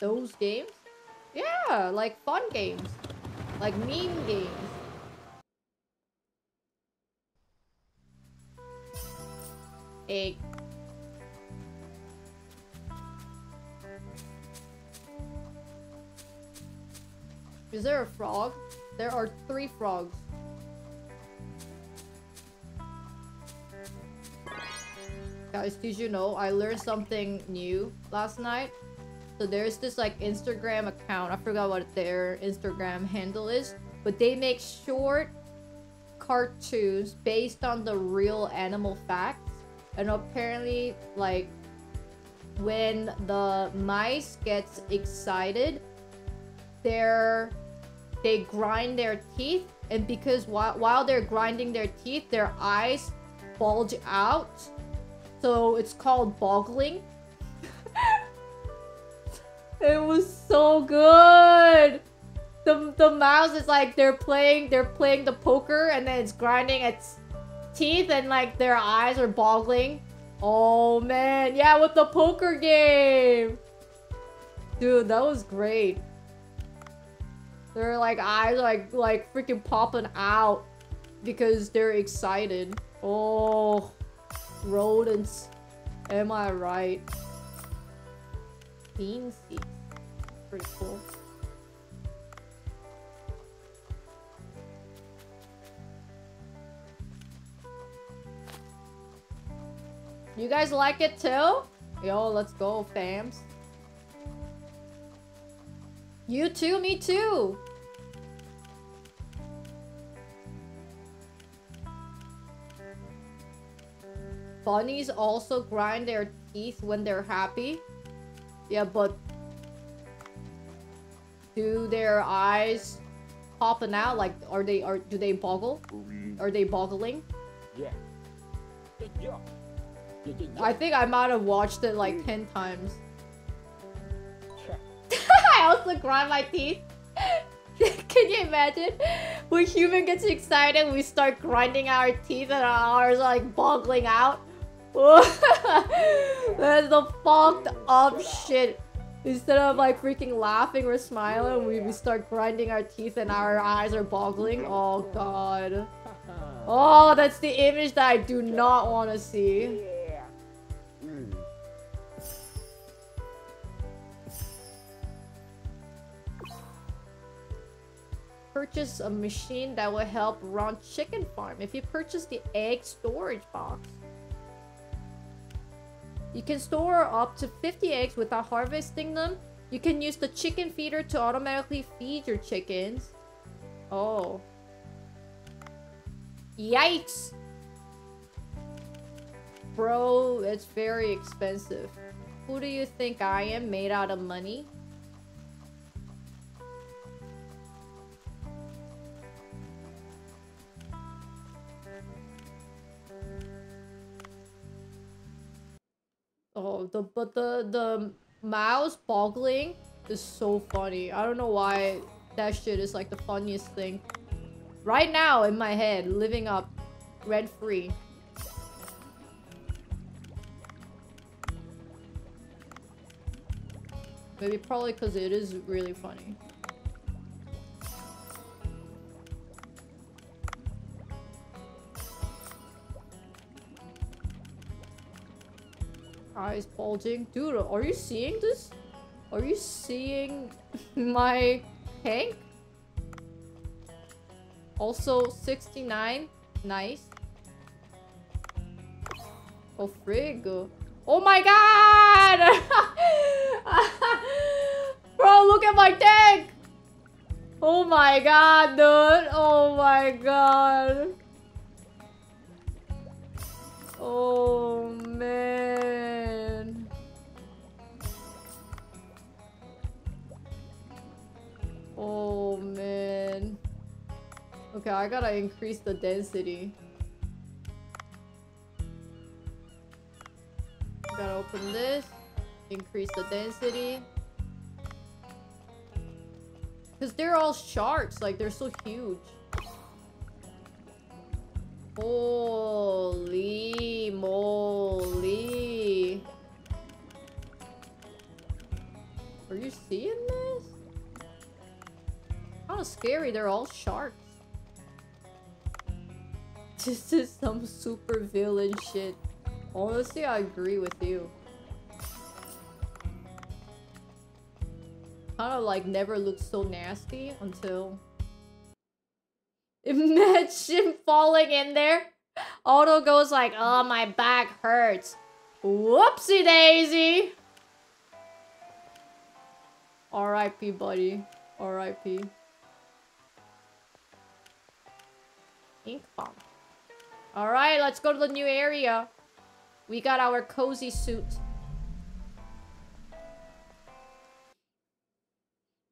Those games? Yeah, like fun games. Like meme games. Egg. Is there a frog? There are three frogs. Guys, did you know I learned something new last night? So there's this like Instagram account. I forgot what their Instagram handle is. But they make short cartoons based on the real animal facts. And apparently like when the mice gets excited, they're they grind their teeth and because while, while they're grinding their teeth, their eyes bulge out. So it's called boggling. It was so good. The the mouse is like they're playing they're playing the poker and then it's grinding its teeth and like their eyes are boggling. Oh man, yeah, with the poker game. Dude, that was great. Their like eyes like like freaking popping out because they're excited. Oh, rodents. Am I right? Bean seeds. Pretty cool. You guys like it too? Yo, let's go, fams. You too, me too. Bunnies also grind their teeth when they're happy. Yeah, but do their eyes popping out? Like, are they are do they boggle? Mm-hmm. Are they boggling? Yeah. Yeah. I think I might have watched it like ten times. I also grind my teeth. Can you imagine? When human gets excited, we start grinding our teeth and ours are like boggling out. That's the fucked up shit. Instead of like freaking laughing or smiling, we, we start grinding our teeth and our eyes are boggling. Oh god. Oh, that's the image that I do not want to see. Purchase a machine that will help run chicken farm if you purchase the egg storage box. You can store up to 50 eggs without harvesting them. You can use the chicken feeder to automatically feed your chickens. Oh. Yikes! Bro, it's very expensive. Who do you think I am made out of money? Oh, the but the the mouse boggling is so funny. I don't know why that shit is like the funniest thing. Right now in my head, living up rent free. Maybe probably because it is really funny. Eyes bulging. Dude, are you seeing this? Are you seeing my tank? Also 69. Nice. Oh, frig. Oh my god! Bro, look at my tank! Oh my god, dude. Oh my god. Oh man. Oh man. Okay, I gotta increase the density. Gotta open this. Increase the density. Because they're all sharks. Like, they're so huge. Holy moly. Are you seeing this? Of scary. They're all sharks. This is some super villain shit. Honestly, I agree with you. Kind of like never looked so nasty until... Imagine falling in there. Otto goes like, oh, my back hurts. Whoopsie daisy. R.I.P. buddy. R.I.P. Ink bomb. Alright, let's go to the new area. We got our cozy suit.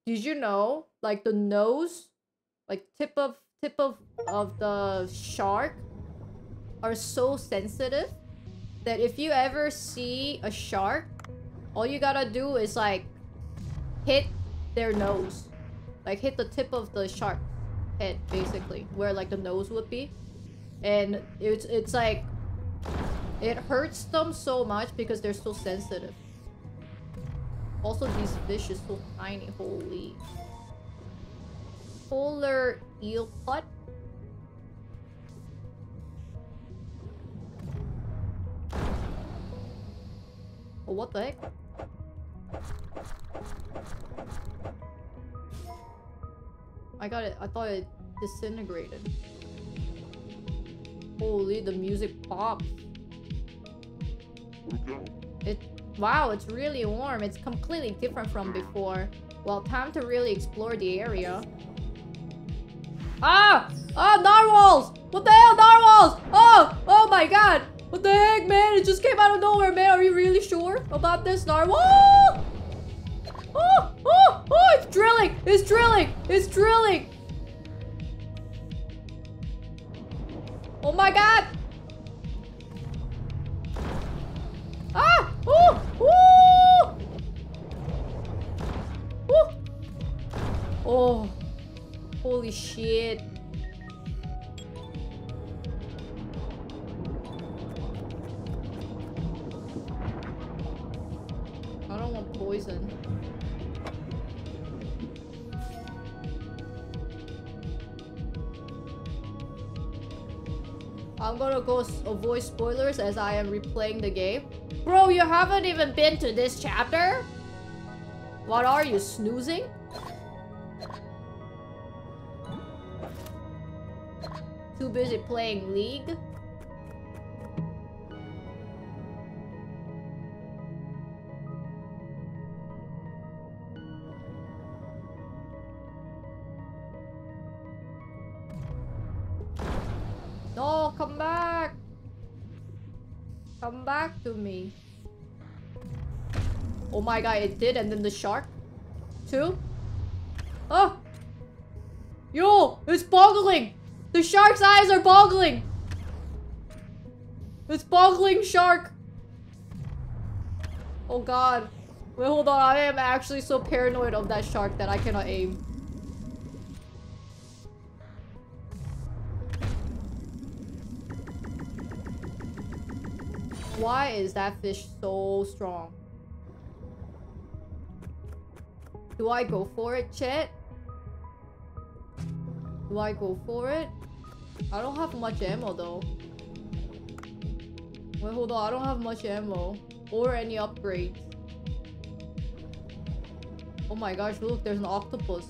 Did you know? Like the nose, like tip of tip of of the shark are so sensitive that if you ever see a shark, all you gotta do is like hit their nose. Like hit the tip of the shark head basically, where like the nose would be. And it's it's like it hurts them so much because they're so sensitive. Also, these fish is so tiny. Holy. Polar eel pot. Oh, what the heck? I got it. I thought it disintegrated. Holy, the music pops. It wow, it's really warm. It's completely different from before. Well, time to really explore the area. Ah! Ah, narwhals! What the hell, narwhals? Oh! Oh my god! What the heck, man? It just came out of nowhere, man. Are you really sure about this narwhal? Oh! It's drilling! It's drilling! It's drilling! Oh my god! Ah! Oh! Oh! Oh! Oh! Holy shit. Go avoid spoilers as I am replaying the game. Bro, you haven't even been to this chapter? What are you, snoozing? Too busy playing League? Me. Oh my god, it did, and then the shark? Too? Oh! Yo! It's boggling! The shark's eyes are boggling! It's boggling shark! Oh god. Wait, hold on. I am actually so paranoid of that shark that I cannot aim. Why is that fish so strong? Do I go for it, Chet? Do I go for it? I don't have much ammo though. Wait, hold on. I don't have much ammo. Or any upgrades. Oh my gosh, look, there's an octopus.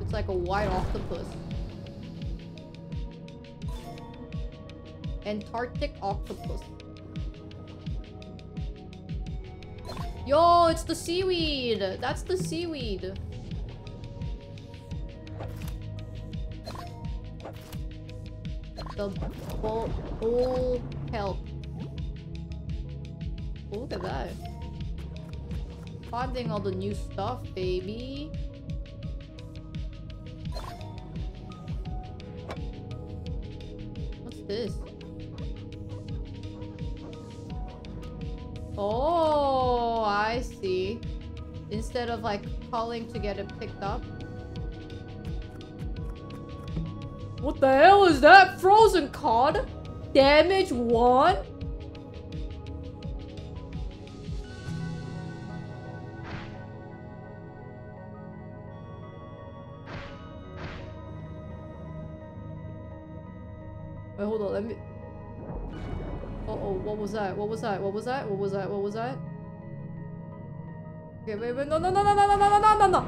It's like a white octopus. Antarctic octopus. Yo, it's the seaweed! That's the seaweed. The bull, bull kelp. Look at that. Finding all the new stuff, baby. What's this? Oh, I see. Instead of like calling to get it picked up. What the hell is that? Frozen cod? Damage one? Wait, hold on, let me- what was that? What was that? What was that? What was that? What was that? Okay, wait, wait, no, no, no, no, no, no, no, no, no, no!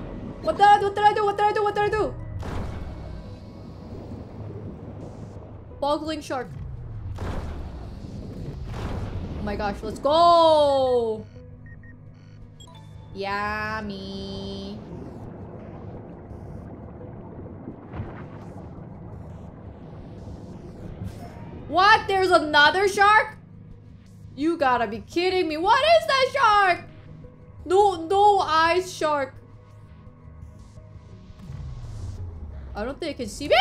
What did I do? What did I do? What did I do? What did I do? Boggling shark. Oh my gosh, let's go! Yummy. What? There's another shark? You gotta be kidding me. What is that shark? No, no eyes shark. I don't think it can see me.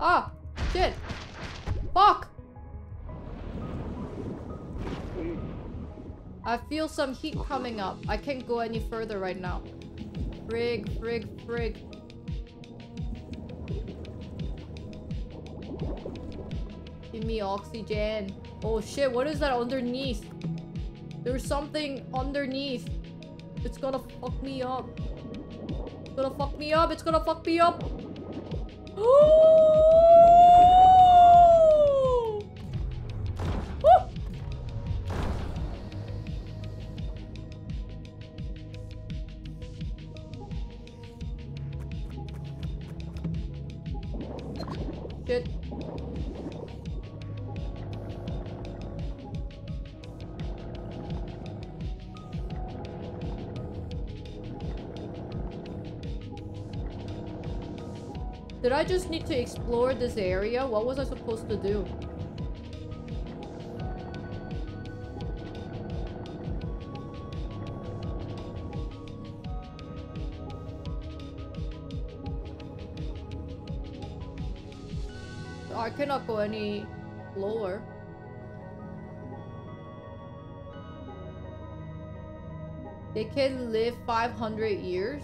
Ah, shit. Fuck. I feel some heat coming up. I can't go any further right now. Frig, frig, frig. Give me oxygen. Oh shit, what is that underneath? There's something underneath. It's gonna fuck me up. It's gonna fuck me up. It's gonna fuck me up. Woo! Oh! To explore this area? What was I supposed to do? I cannot go any lower. They can live 500 years.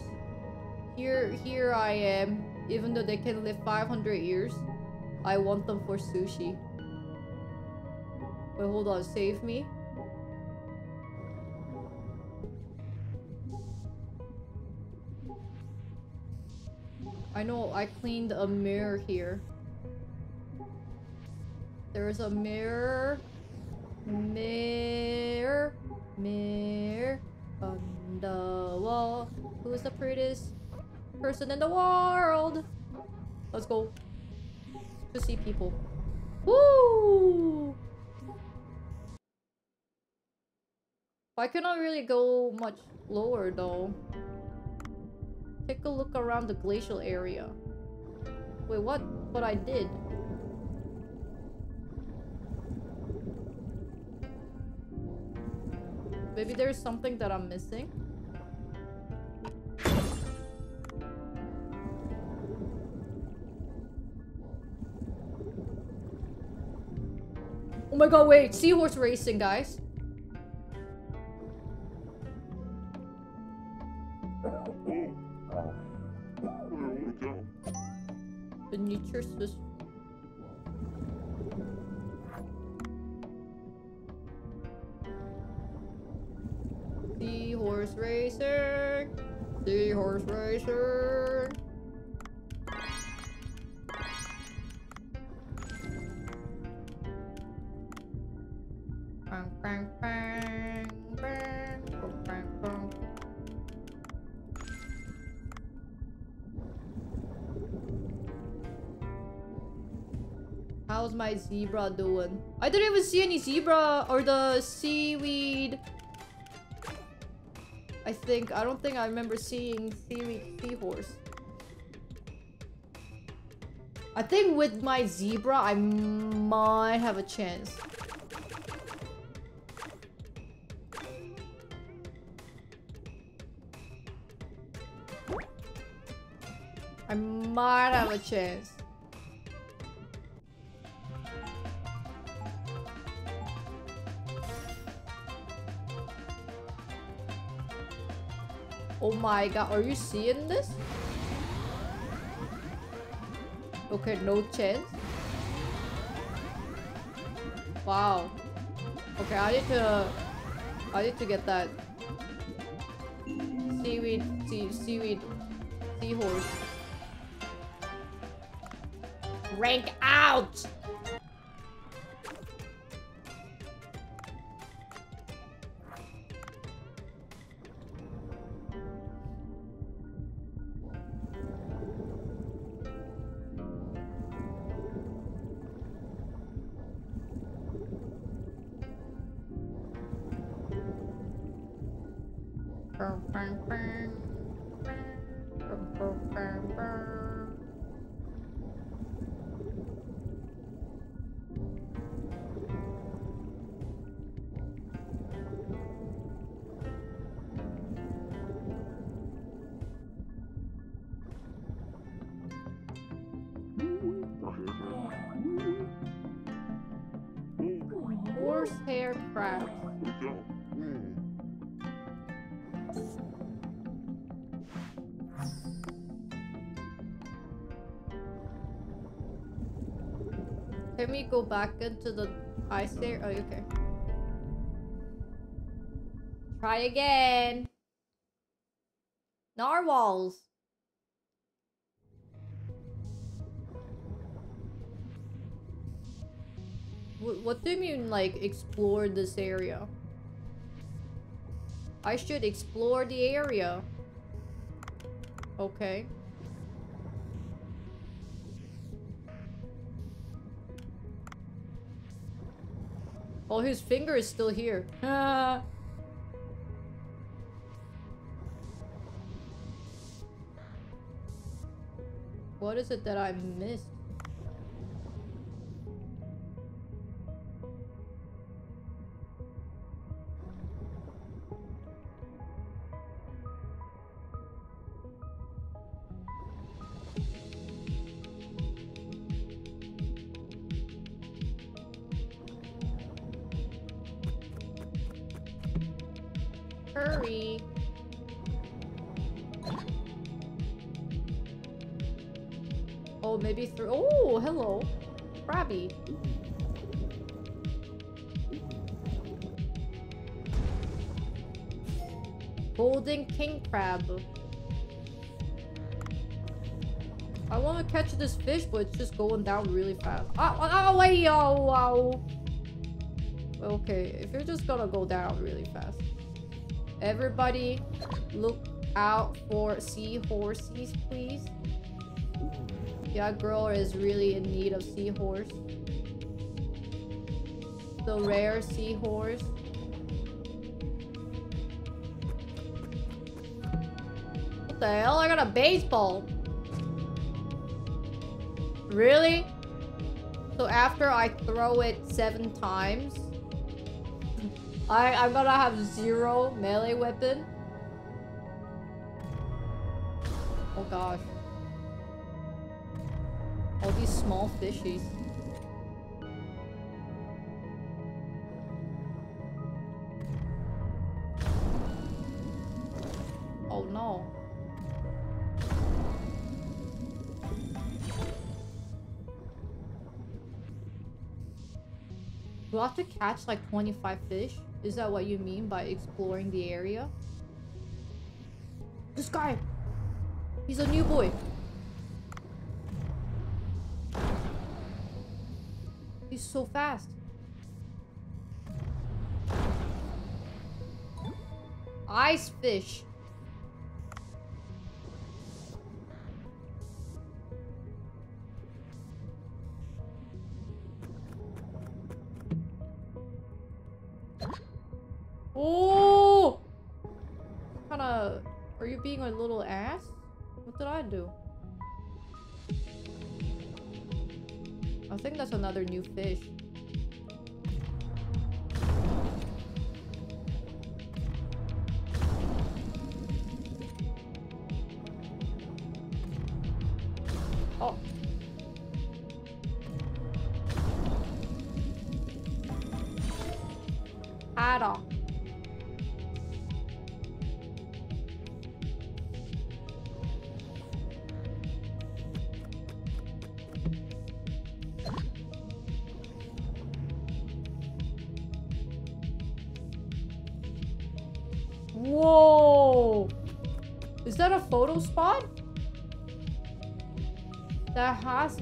Here, here I am. Even though they can live 500 years, I want them for sushi. Wait, hold on. Save me. I know I cleaned a mirror here. There's a mirror. Mirror. Mirror. On the wall. Who's the prettiest person in the world? Let's go. To see people. Woo! I cannot really go much lower though. Take a look around the glacial area. Wait, what? What I did? Maybe there's something that I'm missing. Oh my god, wait. Seahorse racing, guys. The nature system. Zebra doing? I didn't even see any zebra or the seaweed. I think, I don't think I remember seeing seaweed seahorse. I think with my zebra, I might have a chance. I might have a chance. My god, are you seeing this? Okay, no chance. Wow. Okay, I need to... I need to get that seaweed, sea, seaweed, seahorse. Rank out! Go back into the ice there. Oh, okay. Try again. Narwhals. What do you mean, like, explore this area? I should explore the area. Okay. Oh, his finger is still here. Ah. What is it that I missed? Maybe through- Oh, hello. Krabby. Golden king crab. I want to catch this fish, but it's just going down really fast. Oh, oh, oh wait, oh, wow. Okay, if you're just gonna go down really fast. Everybody, look out for seahorses, please. Yeah, girl is really in need of seahorse. The rare seahorse. What the hell? I got a baseball. Really? So after I throw it seven times, I, I'm gonna have zero melee weapon. Oh gosh. Fishies. Oh no. Do I have to catch like 25 fish? Is that what you mean by exploring the area? This guy! He's a new boy. So fast. Ice fish. Oh! Kinda... Are you being a little ass? What did I do? Think another new fish.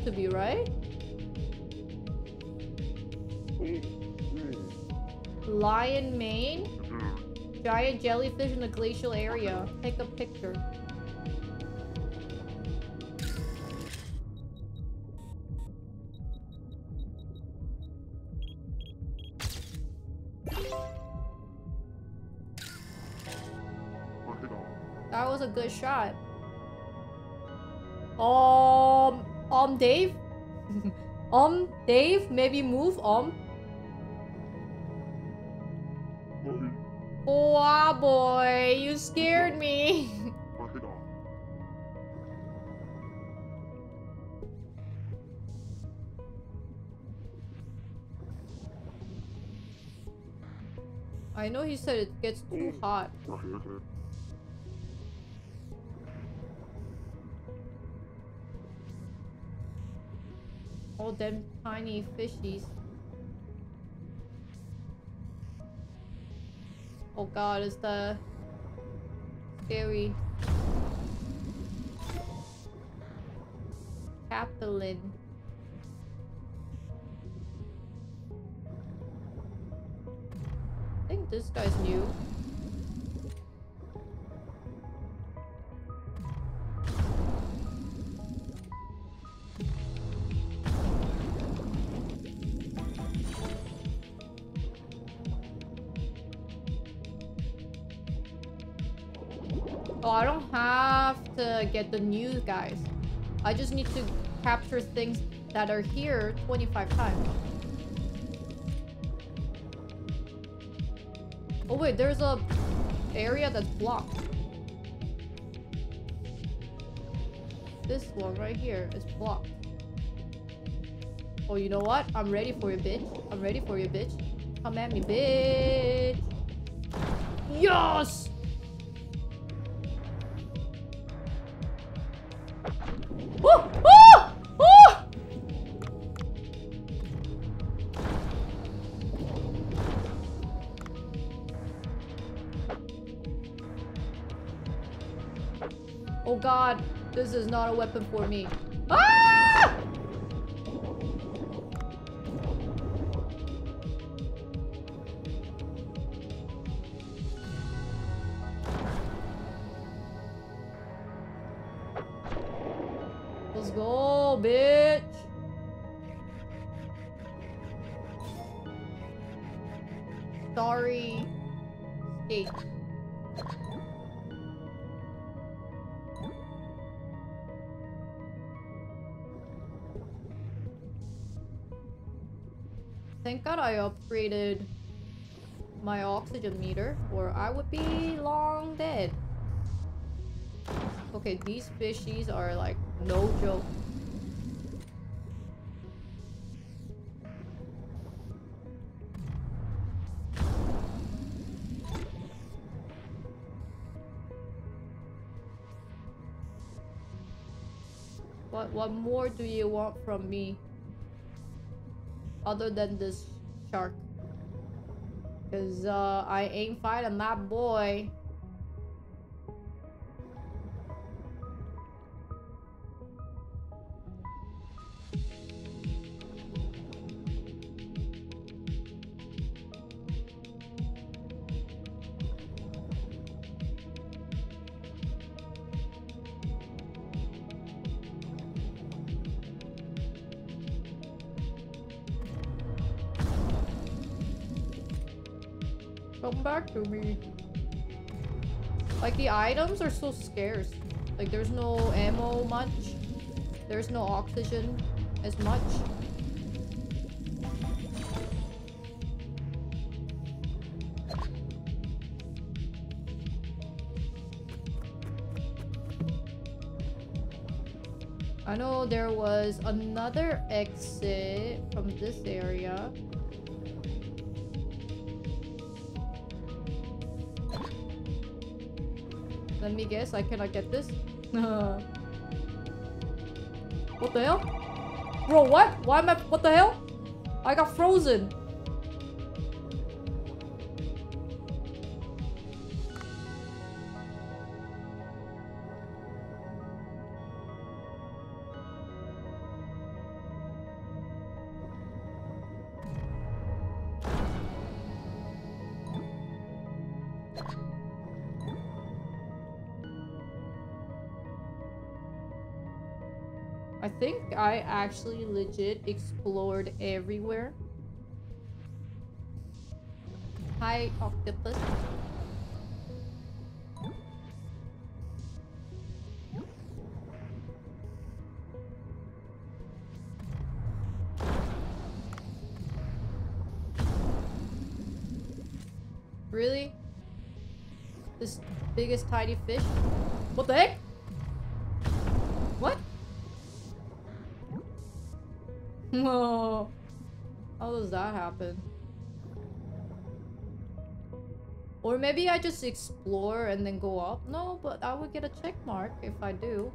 To be, right? Lion mane? Giant jellyfish in the glacial area. Take a picture. That was a good shot. Um, Dave? um, Dave? Maybe move, um? Wow, boy, you scared me. I know he said it gets too hot. All them tiny fishies. Oh god, is the scary Capelin. I think this guy's new. Guys. I just need to capture things that are here 25 times. Oh wait, there's a area that's blocked. This one right here is blocked. Oh, you know what? I'm ready for you, bitch. I'm ready for you, bitch. Come at me, bitch. Yes! God, this is not a weapon for me. Ah! Thank god I upgraded my oxygen meter or I would be long dead. Okay, these fishies are like no joke. What what more do you want from me? Other than this shark. Cause uh I ain't fighting that boy. Items are so scarce. Like there's no ammo much. There's no oxygen as much. I know there was another exit from this area. Guess, I cannot get this. what the hell? Bro, what? Why am I- what the hell? I got frozen. Actually legit explored everywhere. Hi, octopus. Really? This biggest tiny fish? What the heck? Maybe I just explore and then go up? No, but I would get a check mark if I do.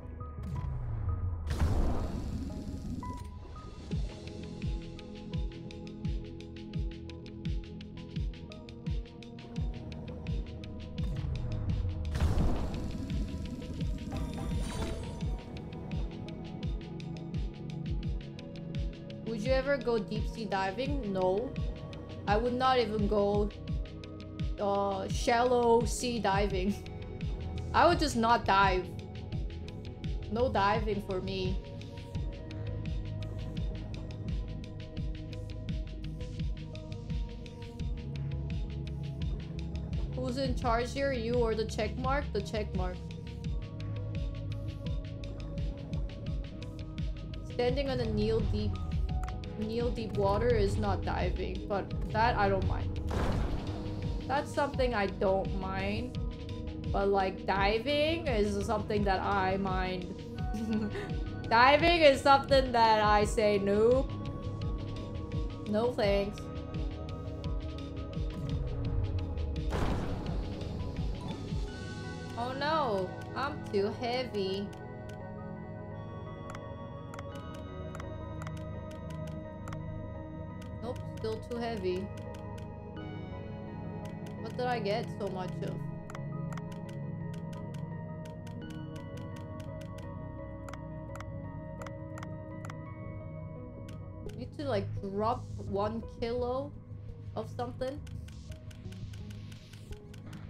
Would you ever go deep sea diving? No. I would not even go uh, shallow sea diving. I would just not dive. No diving for me. Who's in charge here? You or the check mark? The check mark. Standing on a kneel deep kneel deep water is not diving, but that I don't mind. That's something I don't mind. But like diving is something that I mind. diving is something that I say nope. No thanks. Oh no, I'm too heavy. Nope, still too heavy. I get so much of? Need to like drop one kilo of something.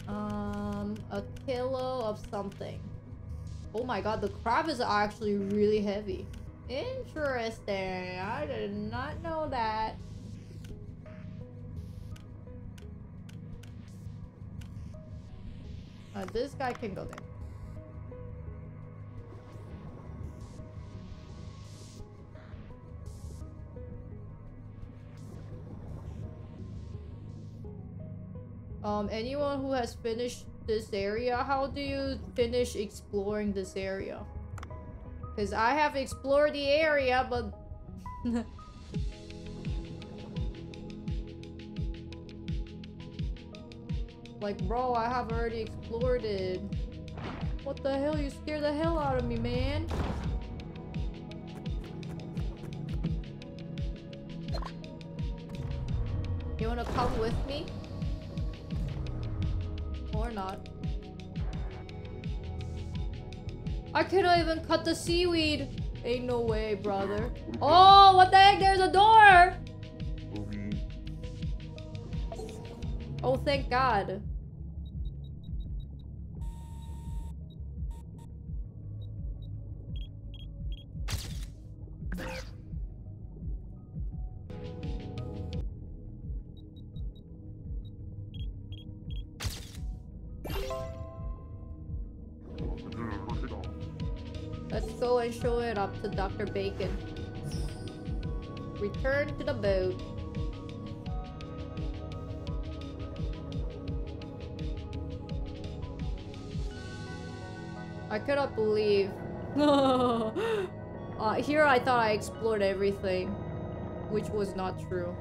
Um, a kilo of something. Oh my god, the crab is actually really heavy. Interesting. I did not know that. Uh, this guy can go there. Um, anyone who has finished this area, how do you finish exploring this area? Because I have explored the area, but... like, bro, I have already explored it. What the hell? You scared the hell out of me, man. You wanna come with me? Or not? I cannot even cut the seaweed. Ain't no way, brother. Oh, what the heck? There's a door. Oh, thank God. Up to Dr. Bacon. Return to the boat. I cannot believe. uh, here I thought I explored everything, which was not true.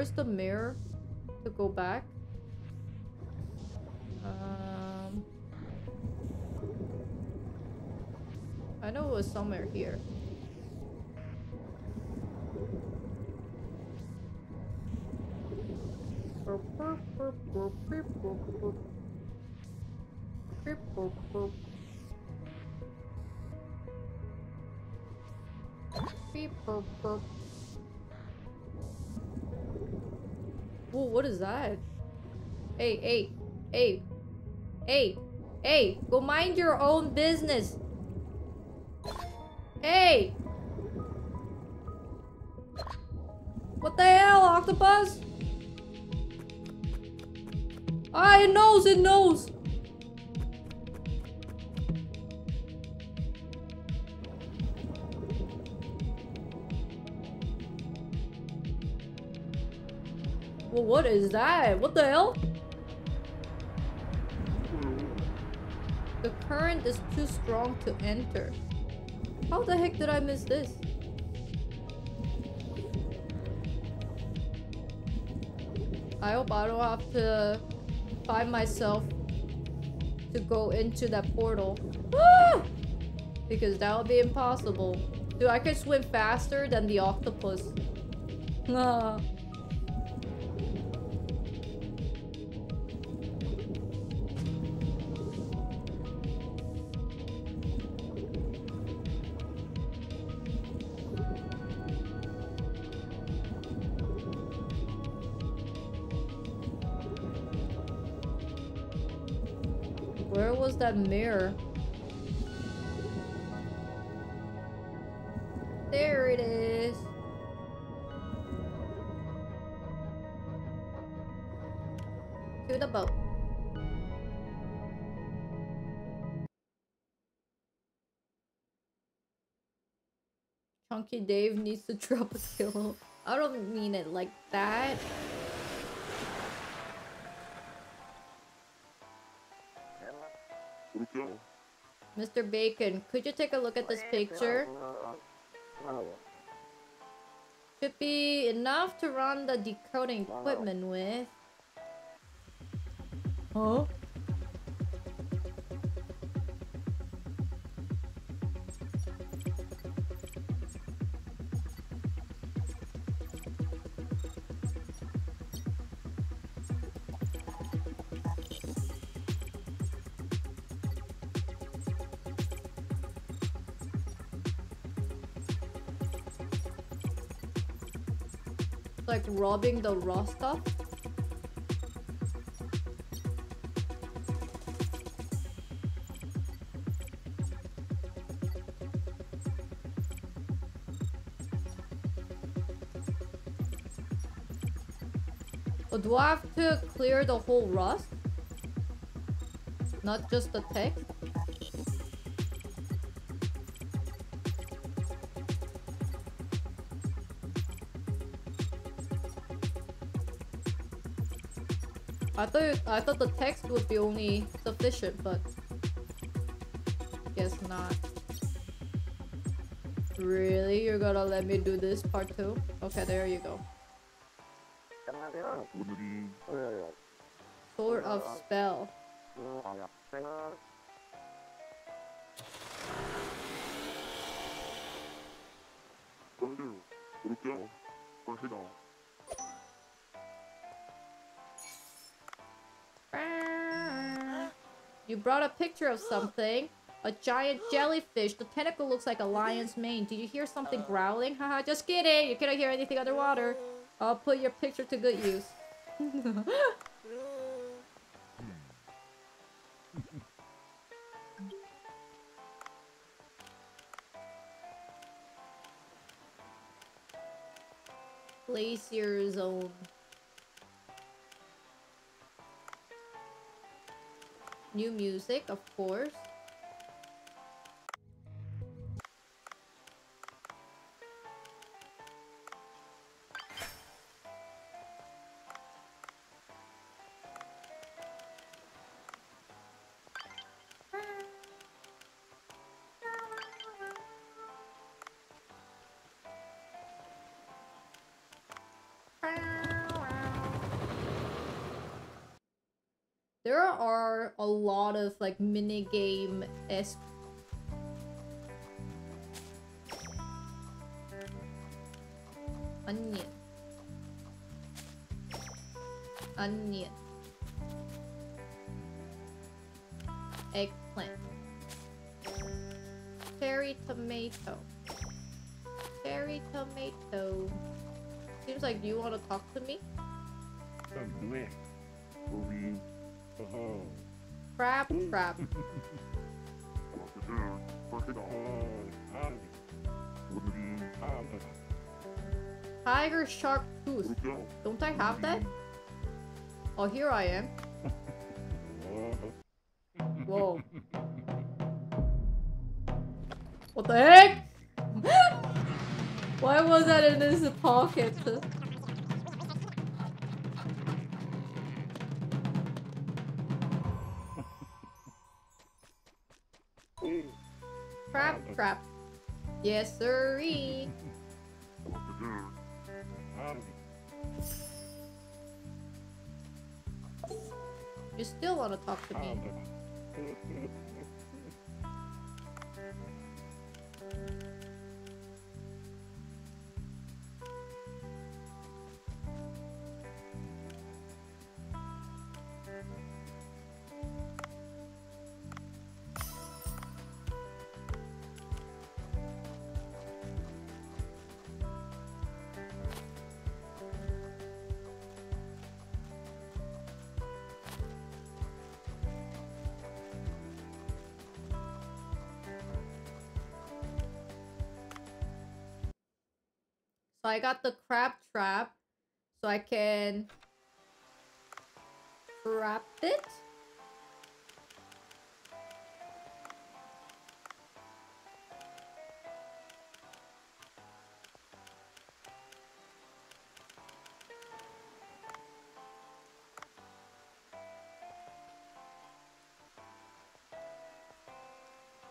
Where's the mirror to go back? Um, I know it was somewhere here. Beep, burp, burp. Is that? Hey, hey, hey, hey, hey, go mind your own business. Hey! What the hell, octopus? Ah, it knows, it knows. What is that? What the hell? The current is too strong to enter. How the heck did I miss this? I hope I don't have to find myself to go into that portal. Ah! Because that would be impossible. Dude, I could swim faster than the octopus. That mirror? There it is. To the boat. Chunky Dave needs to drop a kill. I don't mean it like that. Mr. Bacon, could you take a look at this picture? Should be enough to run the decoding equipment with. Huh? Robbing the raw stuff? Or do I have to clear the whole rust? Not just the text? I thought I thought the text would be only sufficient, but guess not. Really? You're gonna let me do this part too? Okay, there you go. Sword of spell. You brought a picture of something. A giant jellyfish. The tentacle looks like a lion's mane. Did you hear something growling? Haha, just kidding. You cannot hear anything underwater. I'll put your picture to good use. Glacier Zone. New music, of course. A lot of like minigame esque onion. Onion. Eggplant. Cherry tomato. cherry tomato. Seems like you want to talk to me. Crab trap. Tiger shark tooth. Don't I have that? Oh, here I am. Whoa. What the heck? Why was that in his pocket? Yes, sirree. You still want to talk to me? Um, So I got the crab trap. So I can trap it.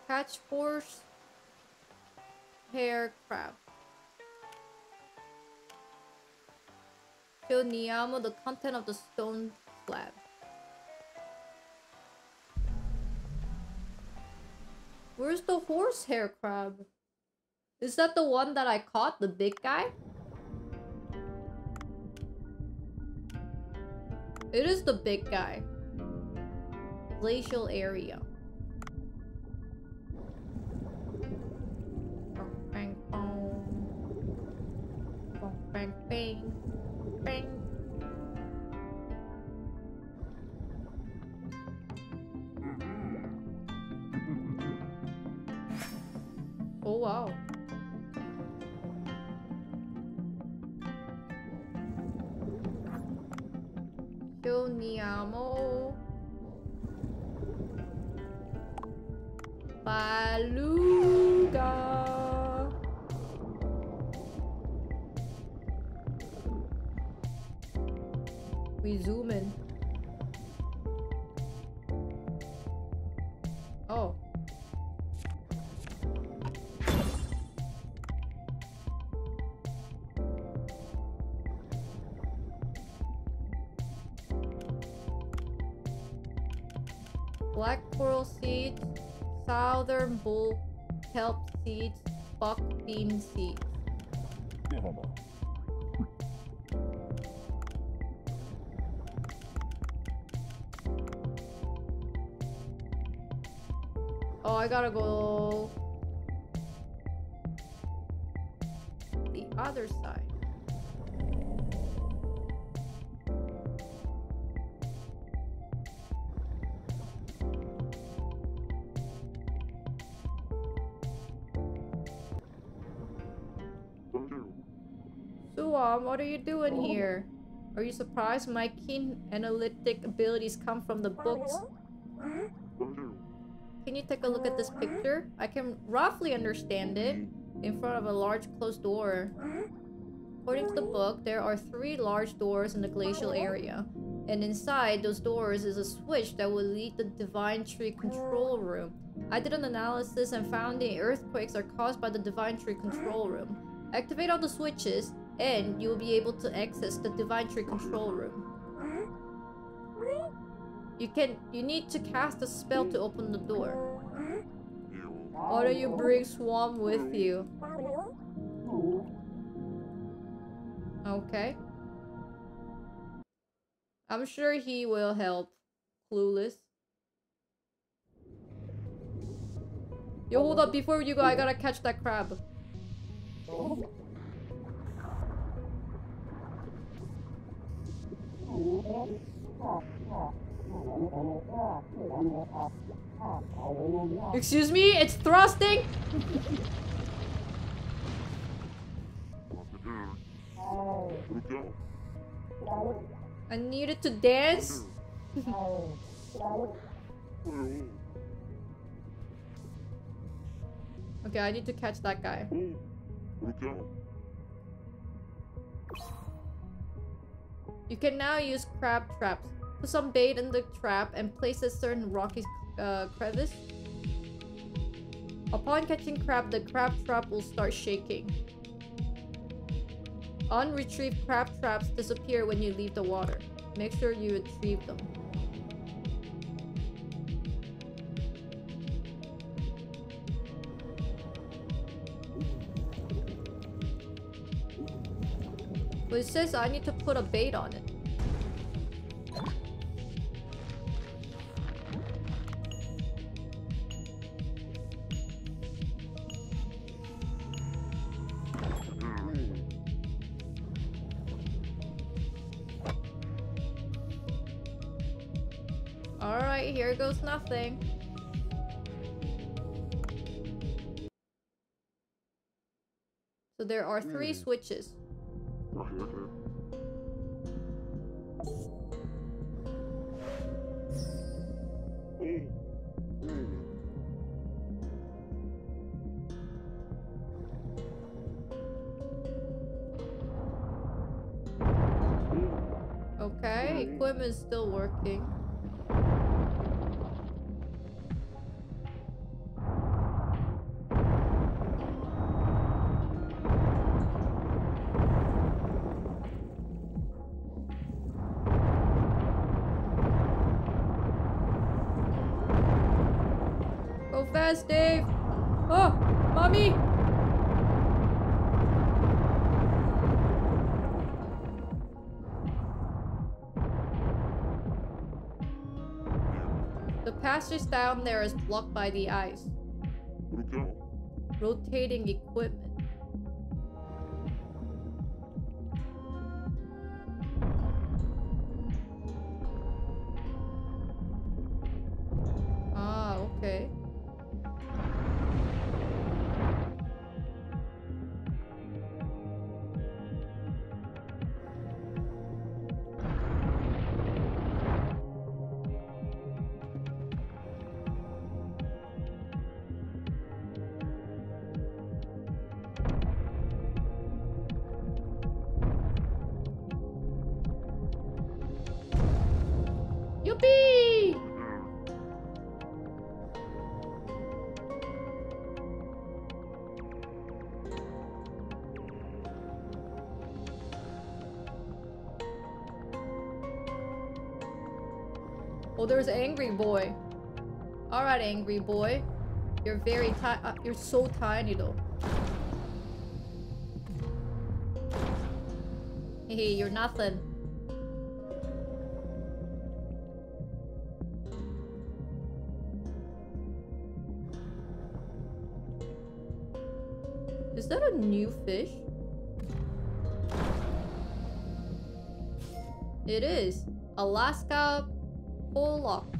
Catch horse hair crab. Show Niamo the content of the stone slab. Where's the horsehair crab? Is that the one that I caught? The big guy? It is the big guy. Glacial area. Bull kelp seeds, buck bean seeds. Oh, I gotta go the other side. Suam, what are you doing here? Are you surprised my keen analytic abilities come from the books? Can you take a look at this picture? I can roughly understand it. In front of a large closed door. According to the book, there are three large doors in the glacial area. And inside those doors is a switch that will lead the Divine Tree control room. I did an analysis and found the earthquakes are caused by the Divine Tree control room. Activate all the switches, and you will be able to access the Divine Tree control room. You can you need to cast a spell to open the door. Don't you bring Swarm with you? Okay. I'm sure he will help. Clueless. Yo, hold up. Before you go, I gotta catch that crab. Excuse me, it's thrusting. I needed to dance. okay, I need to catch that guy. You can now use crab traps. Put some bait in the trap and place a certain rocky uh, crevice. Upon catching crab, the crab trap will start shaking. Unretrieved crab traps disappear when you leave the water. Make sure you retrieve them. But it says I need to put a bait on it. Alright, here goes nothing. So there are three Hmm. switches. Okay, equipment's still working. Fast, Dave! Oh, mommy! The passage down there is blocked by the ice. Rotating equipment. Angry Boy. You're very ti- uh, you're so tiny though. Hey, you're nothing. Is that a new fish? It is. Alaska pollock.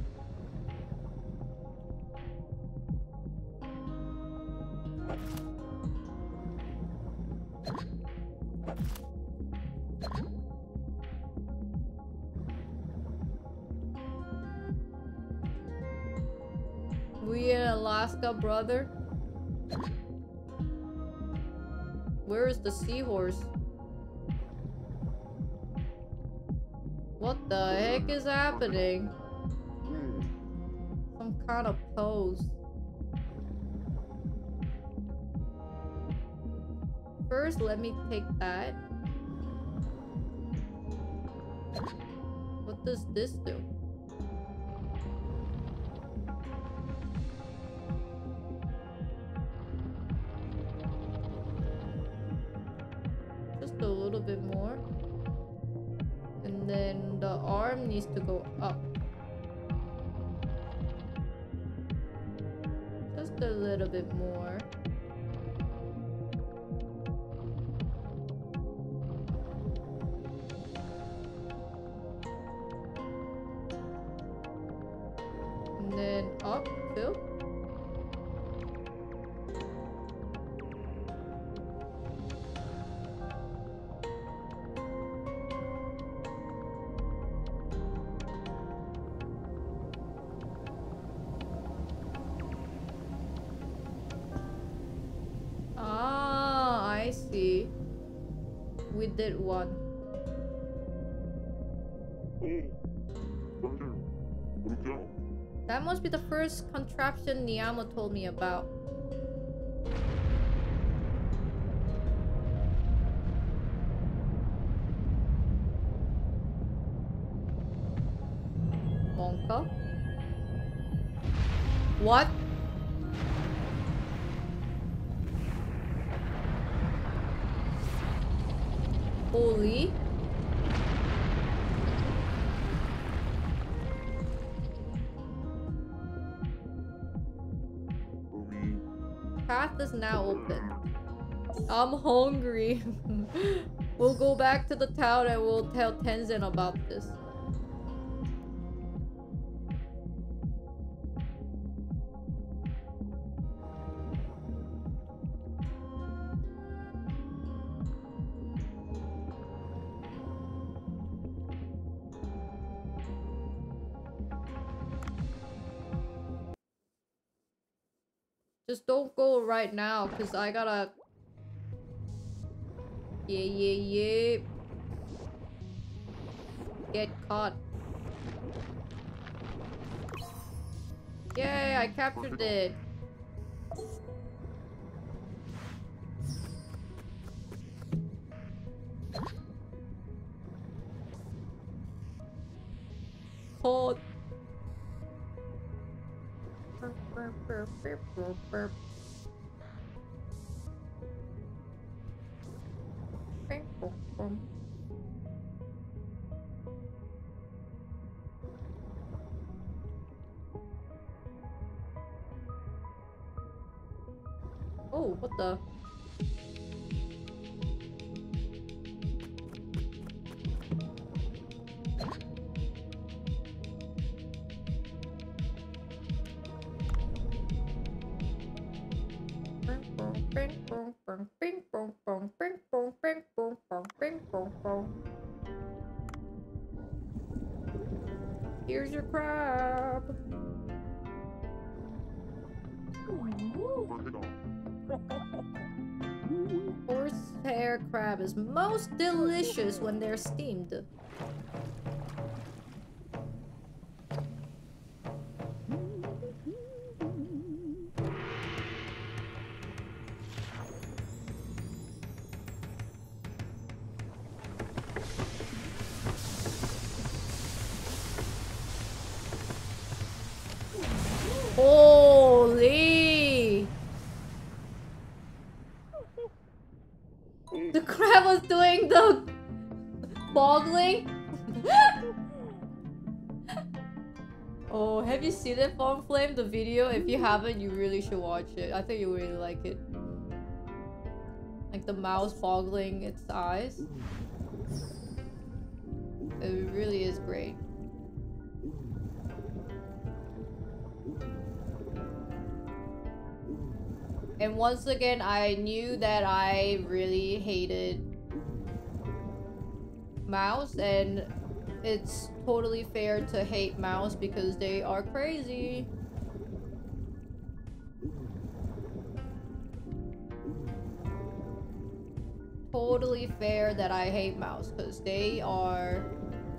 Brother? Where is the seahorse? What the heck is happening? Some kind of pose. First, let me take that. What does this do? Contraption Niamo told me about. Monka? What? Path is now open. I'm hungry. we'll go back to the town and we'll tell Tenzin about this. Don't go right now, cause I gotta. Yeah, yeah, yeah. Get caught. Yay, I captured it. Caught. Burp, burp, burp, burp. Oh, what the? Here's your crab. Horsehair crab is most delicious when they're steamed. Video? If you haven't, you really should watch it. I think you really like it. Like the mouse boggling its eyes. It really is great. And once again, I knew that I really hated Mouse, and it's totally fair to hate Mouse because they are crazy. Totally fair that I hate Mouse because they are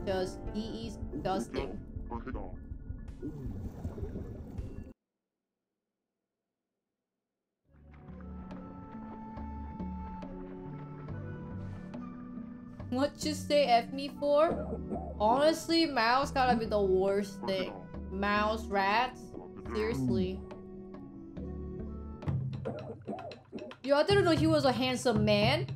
just disgusting. What you say F me for? Honestly, mouse gotta be the worst thing. Mouse, rats? Seriously. Yo, I didn't know he was a handsome man.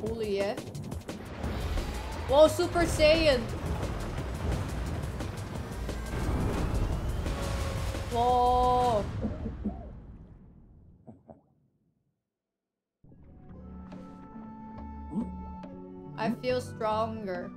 Holy yeah. Whoa, Super Saiyan! Whoa! Hmm? I feel stronger.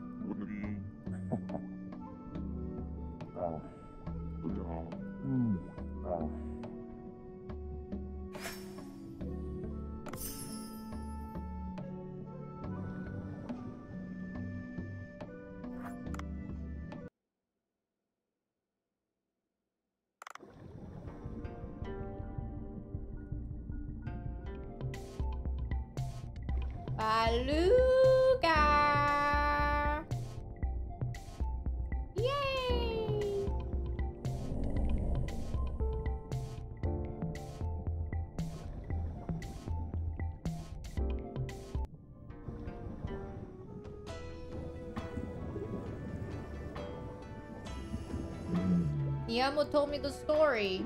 told me the story.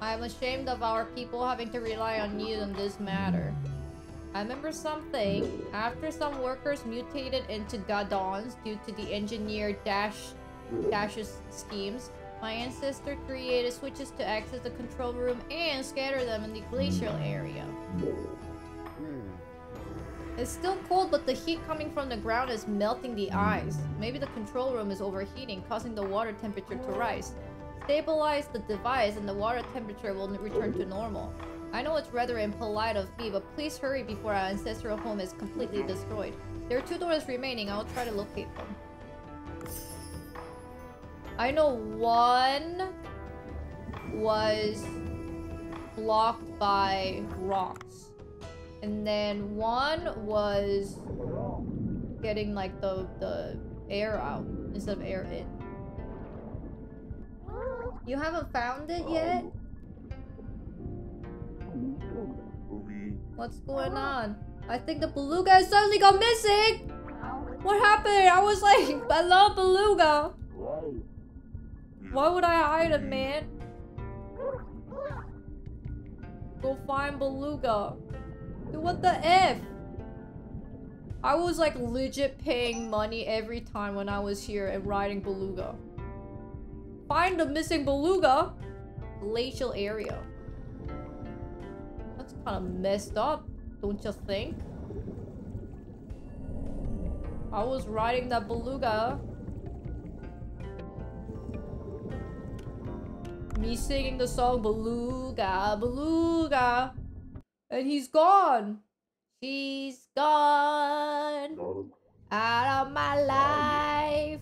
I'm ashamed of our people having to rely on you in this matter. I remember something. After some workers mutated into Gadons due to the engineer Dash Dash's schemes, my ancestor created switches to access the control room and scatter them in the glacial area. It's still cold, but the heat coming from the ground is melting the ice. Maybe the control room is overheating, causing the water temperature to rise. Stabilize the device and the water temperature will return to normal. I know it's rather impolite of me, but please hurry before our ancestral home is completely mm-hmm. destroyed. There are two doors remaining. I'll try to locate them. I know one was blocked by rocks. And then one was getting like the the air out instead of air in. You haven't found it yet? What's going on? I think the beluga suddenly got missing! What happened? I was like, I love beluga! Why would I hide it, man? Go find beluga. What the F? I was like legit paying money every time when I was here and riding beluga. Find the missing beluga? Glacial area. That's kind of messed up, don't you think? I was riding that beluga. Me singing the song Beluga, Beluga and he's gone. She's gone out of my life.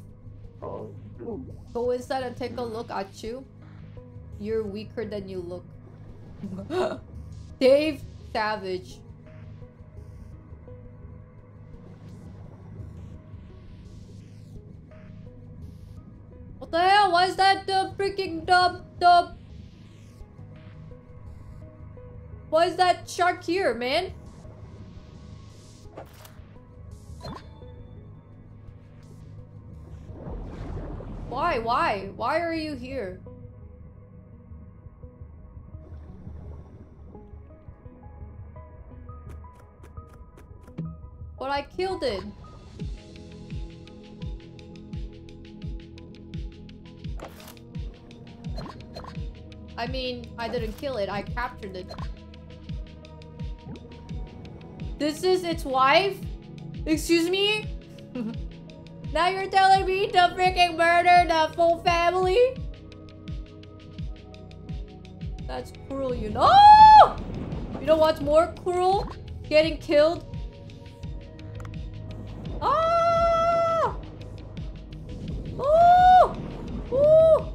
Go inside and take a look at you. You're weaker than you look. Dave Savage. What the hell? Why is that the freaking dub dub Why is that shark here, man? Why? Why? Why are you here? But I killed it. I mean, I didn't kill it, I captured it. This is its wife? Excuse me? now you're telling me to freaking murder the full family? That's cruel, you know? You know what's more cruel? Getting killed? Ah! Oh! Ooh!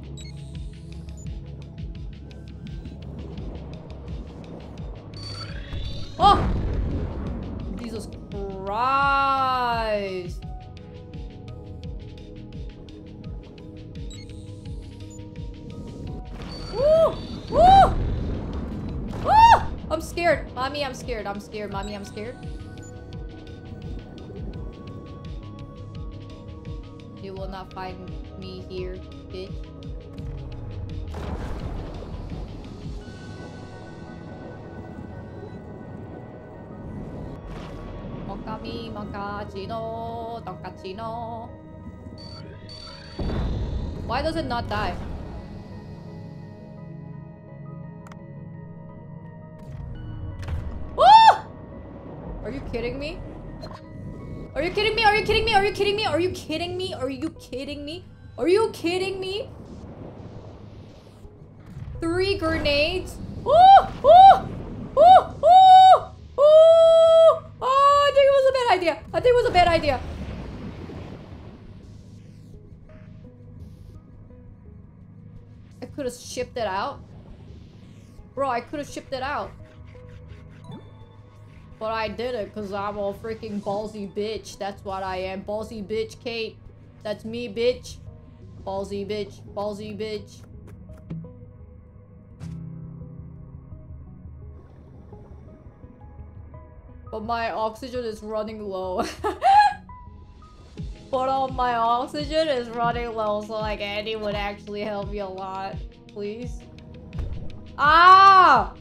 Oh! Christ! Woo! Woo! Woo! I'm scared. Mommy, I'm scared. I'm scared. Mommy, I'm scared. You will not find me here, bitch. Monkami, monkachino, tonkachino. Why does it not die? Are you kidding me? Are you kidding me? Are you kidding me? Are you kidding me? Are you kidding me? Are you kidding me? Are you kidding me? Three grenades? Oh! Oh! Oh! Oh! Oh! Oh! I think it was a bad idea. I think it was a bad idea. I could have shipped it out. Bro, I could have shipped it out. But I didn't because I'm a freaking ballsy bitch. That's what I am. Ballsy bitch, Kate. That's me, bitch. Ballsy bitch. Ballsy bitch. But my oxygen is running low. but um, my oxygen is running low, so like Andy would actually help me a lot. Please. Ah!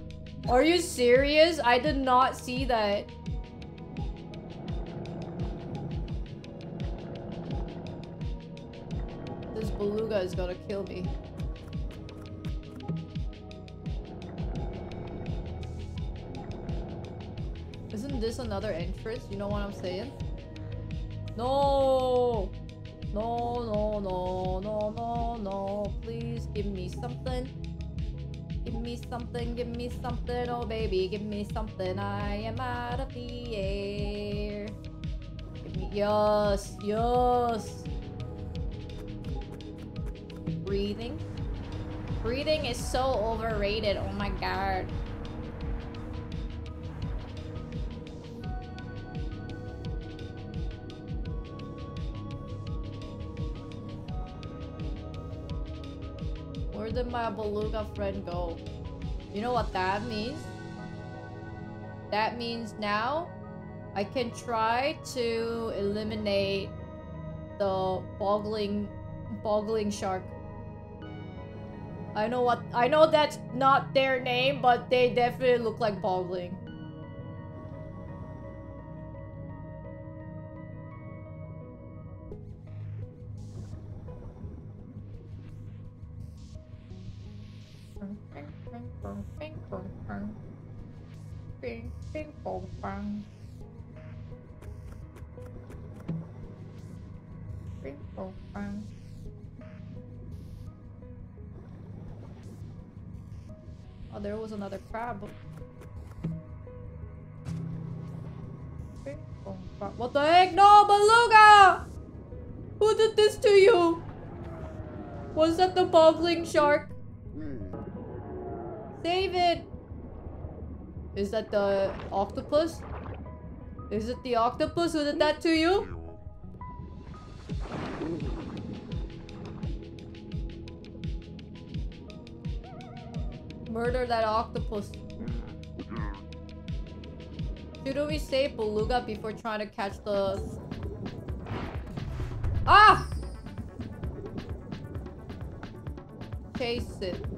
Are you serious? I did not see that. This beluga is gonna kill me. Isn't this another entrance? You know what I'm saying? No! No, no, no, no, no, no. Please give me something. Give me something, give me something, oh baby, give me something. I am out of the air. Give me, yes, yes. Breathing. Breathing is so overrated, oh my god. Did my beluga friend go? You know what that means? That means now I can try to eliminate the boggling boggling shark. I know what I know that's not their name, but they definitely look like boggling. Oh, there was another crab. What the heck? No, beluga! Who did this to you? Was that the boggling shark? Hmm. Save it! Is that the octopus? Is it the octopus who did that to you? Murder that octopus. Should we save Beluga before trying to catch the... Ah! Chase it.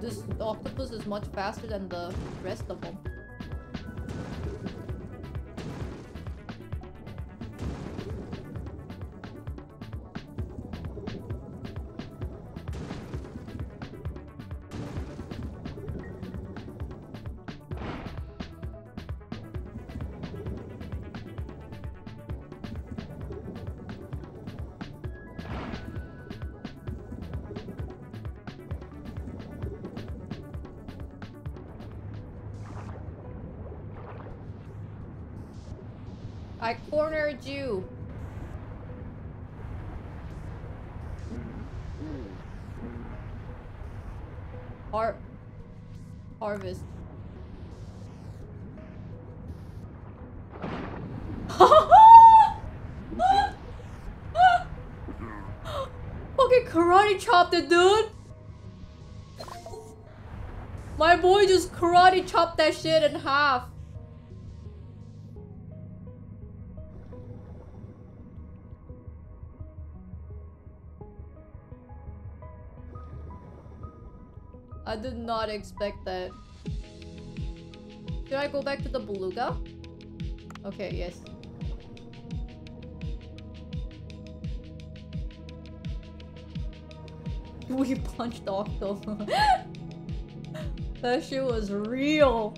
This octopus is much faster than the rest of them. Chopped it, dude. My boy just karate chopped that shit in half. I did not expect that. Should I go back to the beluga? Okay, yes. we punched Octo. that shit was real.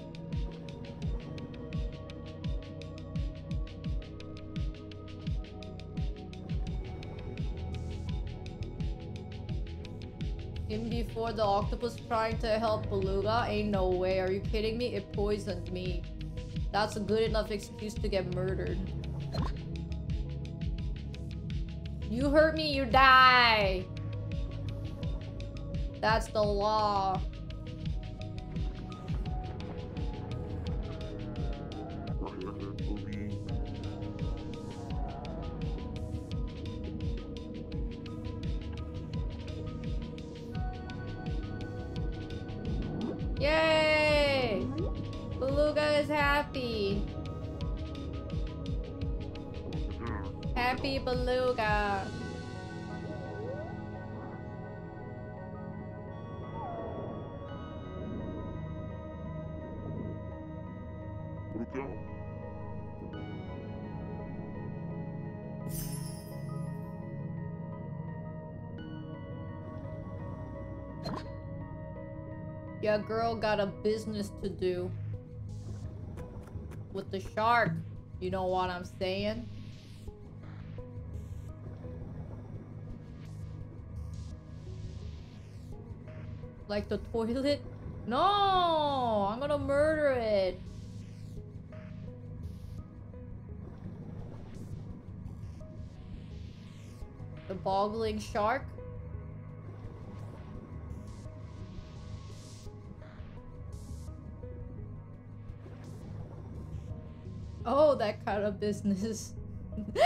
Even before the octopus trying to help Beluga? Ain't no way. Are you kidding me? It poisoned me. That's a good enough excuse to get murdered. You hurt me, you die! That's the law. Yay! Beluga is happy. Happy Beluga. Yeah, girl got a business to do. With the shark. You know what I'm saying? Like the toilet? No! I'm gonna murder it! Boggling shark? Oh, that kind of business.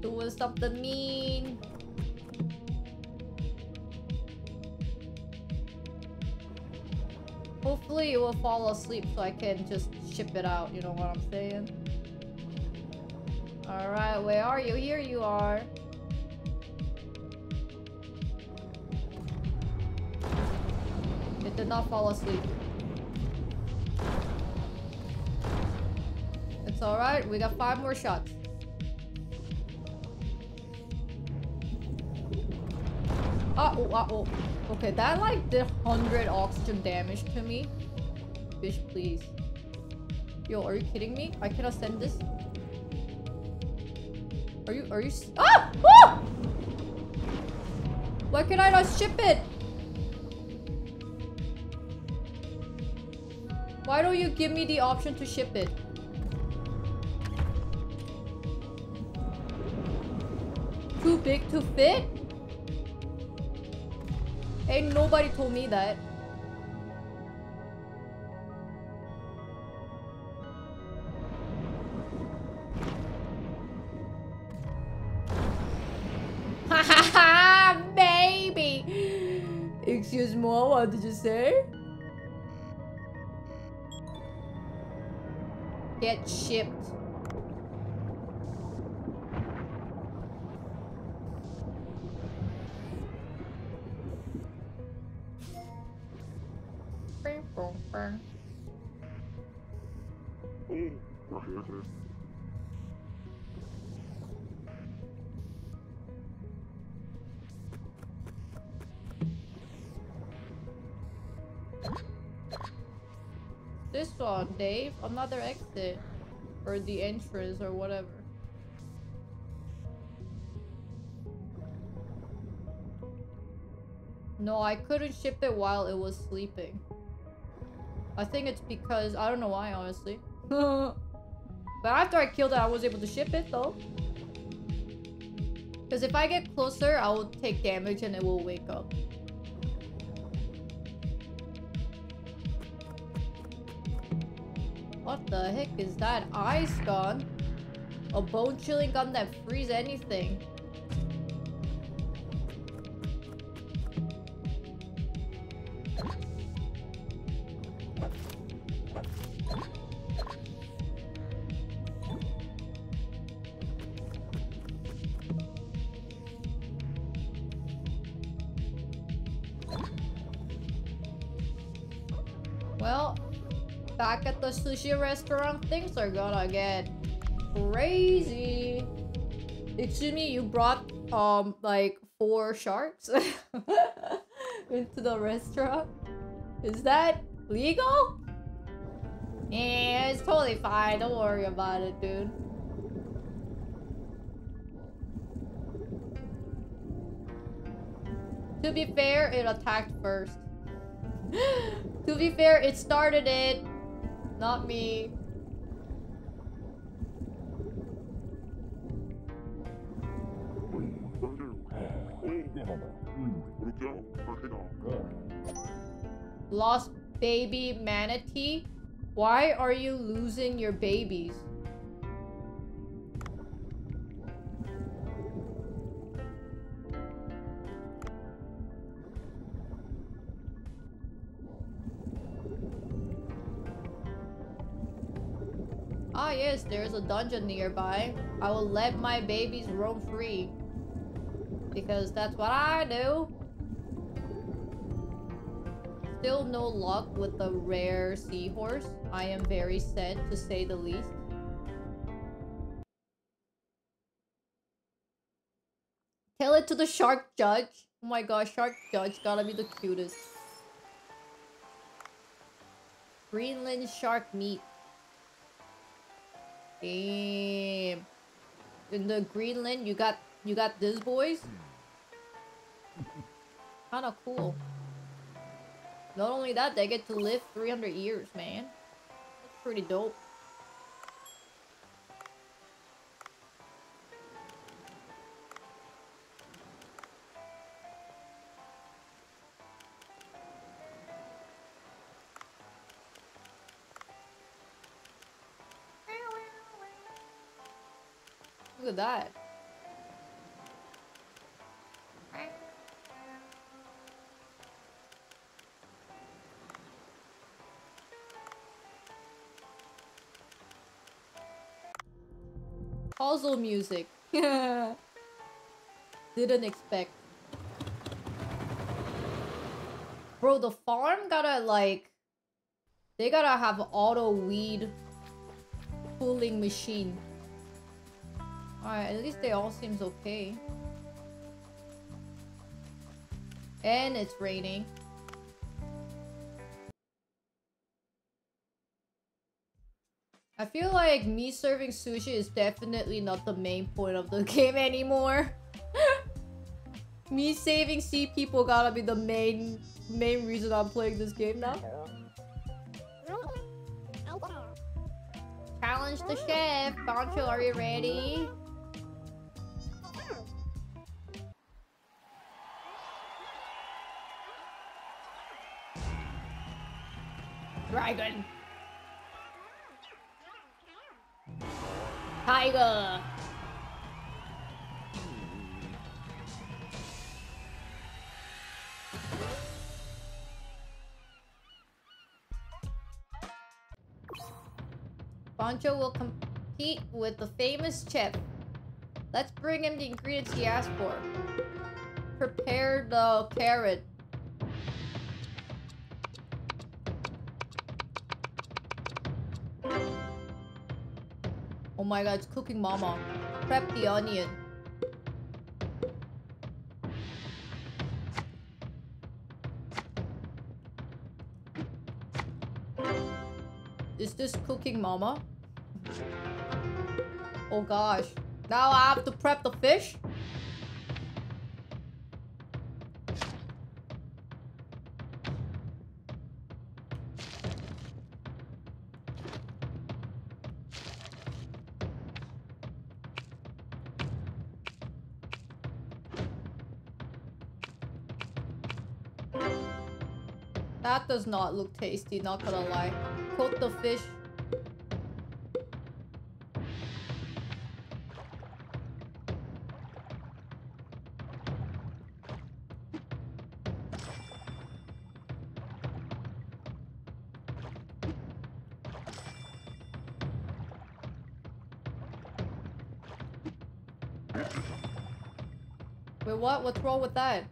Doing something mean. Hopefully it will fall asleep so I can just ship it out, you know what I'm saying? Alright, where are you? Here you are. It did not fall asleep. It's alright, we got five more shots. Uh oh, uh oh. Okay, that like did 100 oxygen damage to me. Fish, please. Yo, are you kidding me? I cannot send this. Are you, are you, ah! ah! Why can I not ship it? Why don't you give me the option to ship it? Too big to fit? Ain't nobody told me that. Me, what did you say? Get shipped. Dave. Another exit. Or the entrance or whatever. No, I couldn't ship it while it was sleeping. I think it's because I don't know why, honestly. but after I killed it, I was able to ship it though. Because if I get closer, I will take damage and it will wake up. The heck is that? Ice gun? A bone chilling gun that frees anything. Sushi restaurant, things are gonna get crazy. Excuse me, you brought um like four sharks into the restaurant? Is that legal? Yeah, it's totally fine. Don't worry about it, dude. To be fair, it attacked first. to be fair, it started it. Not me. Lost baby manatee? Why are you losing your babies? Yes, there's a dungeon nearby. I will let my babies roam free. Because that's what I do. Still no luck with the rare seahorse. I am very sad to say the least. Tell it to the shark judge. Oh my gosh, shark judge gotta be the cutest. Greenland shark meat. Damn. In the Greenland, you got you got this boys. Kind of cool. Not only that, they get to live 300 years, man. That's pretty dope. That. Puzzle music. Didn't expect. Bro, the farm gotta like... They gotta have auto weed pulling machine. Alright, at least they all seems okay. And it's raining. I feel like me serving sushi is definitely not the main point of the game anymore. me saving sea people gotta be the main main reason I'm playing this game now. Challenge the chef. Bancho, are you ready? Dragon. Tiger. Bancho will compete with the famous chef. Let's bring him the ingredients he asked for. Prepare the carrot. Oh my god, it's cooking mama. Prep the onion. Is this cooking mama? Oh gosh. Now I have to prep the fish? Does not look tasty, not gonna lie. Coat the fish. Wait, what? What's wrong with that?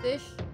Fish.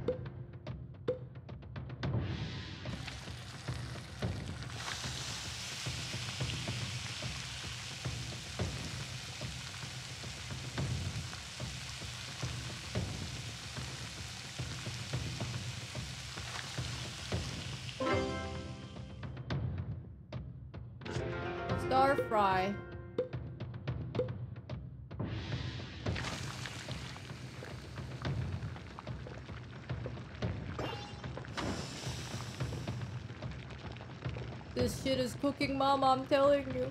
This shit is cooking, mama, I'm telling you.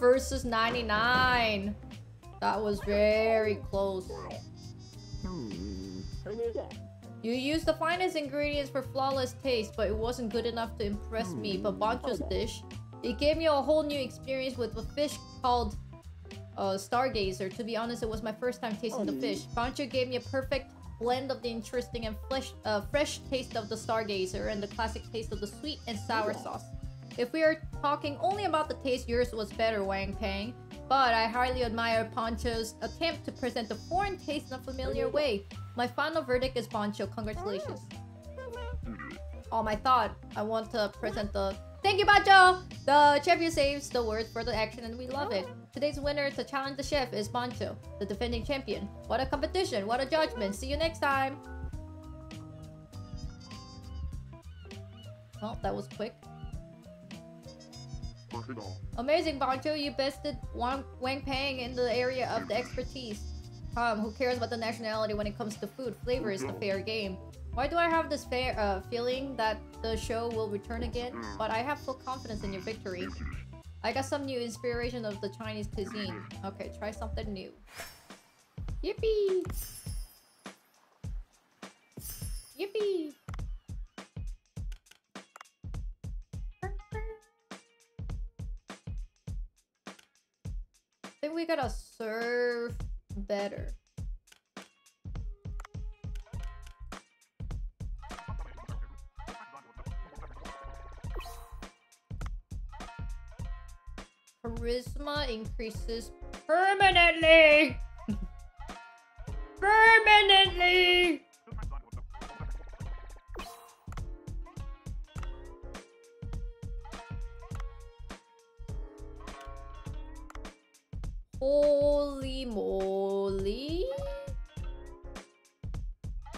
Versus 99. That was very close. You used the finest ingredients for flawless taste, but it wasn't good enough to impress me. But Bancho's dish, it gave me a whole new experience with a fish called uh, Stargazer. To be honest, it was my first time tasting the fish. Bancho gave me a perfect blend of the interesting and flesh, uh, fresh taste of the Stargazer and the classic taste of the sweet and sour sauce. If we are talking only about the taste, yours was better, Wang Pang. But I highly admire Bancho's attempt to present the foreign taste in a familiar way. My final verdict is Bancho. Congratulations. Oh, my thought. I want to present the... Thank you, Bancho! The champion saves the words for the action and we love it. Today's winner to challenge the chef is Bancho, the defending champion. What a competition! What a judgment! See you next time! Well, that was quick. Amazing, Bancho. You bested Wang, Wang Pang in the area of the expertise. Um, who cares about the nationality when it comes to food? Flavor is the fair game. Why do I have this fair uh, feeling that the show will return again? But I have full confidence in your victory. I got some new inspiration of the Chinese cuisine. Okay, try something new. Yippee! Yippee! Think we gotta serve better. Charisma increases permanently! permanently! Holy moly!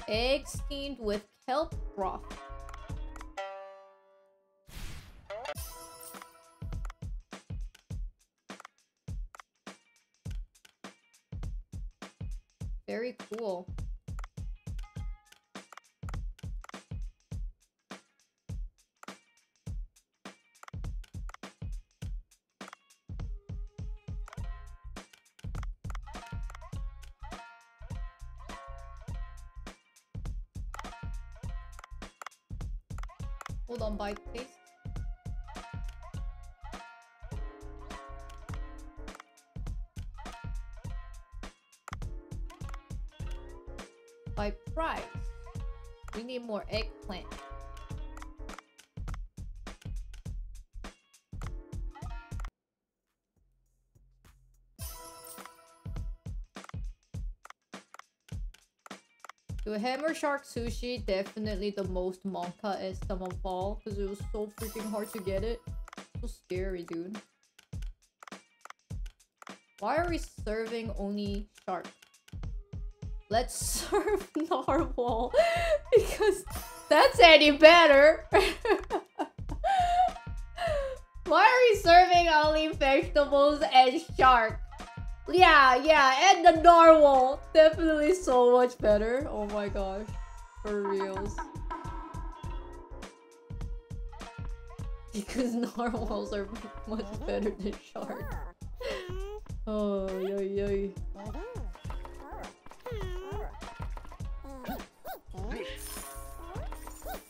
Egg steamed with kelp broth. Very cool. Bite taste. By price. We need more eggplant. The Hammer Shark Sushi, definitely the most Monka estimate of all, because it was so freaking hard to get it. So scary, dude. Why are we serving only shark? Let's serve narwhal, because that's any better. Why are we serving only vegetables and shark. Yeah, yeah, and the narwhal. Definitely so much better. Oh my gosh. For reals. Because narwhals are much better than sharks. Oh, yoy, yoy.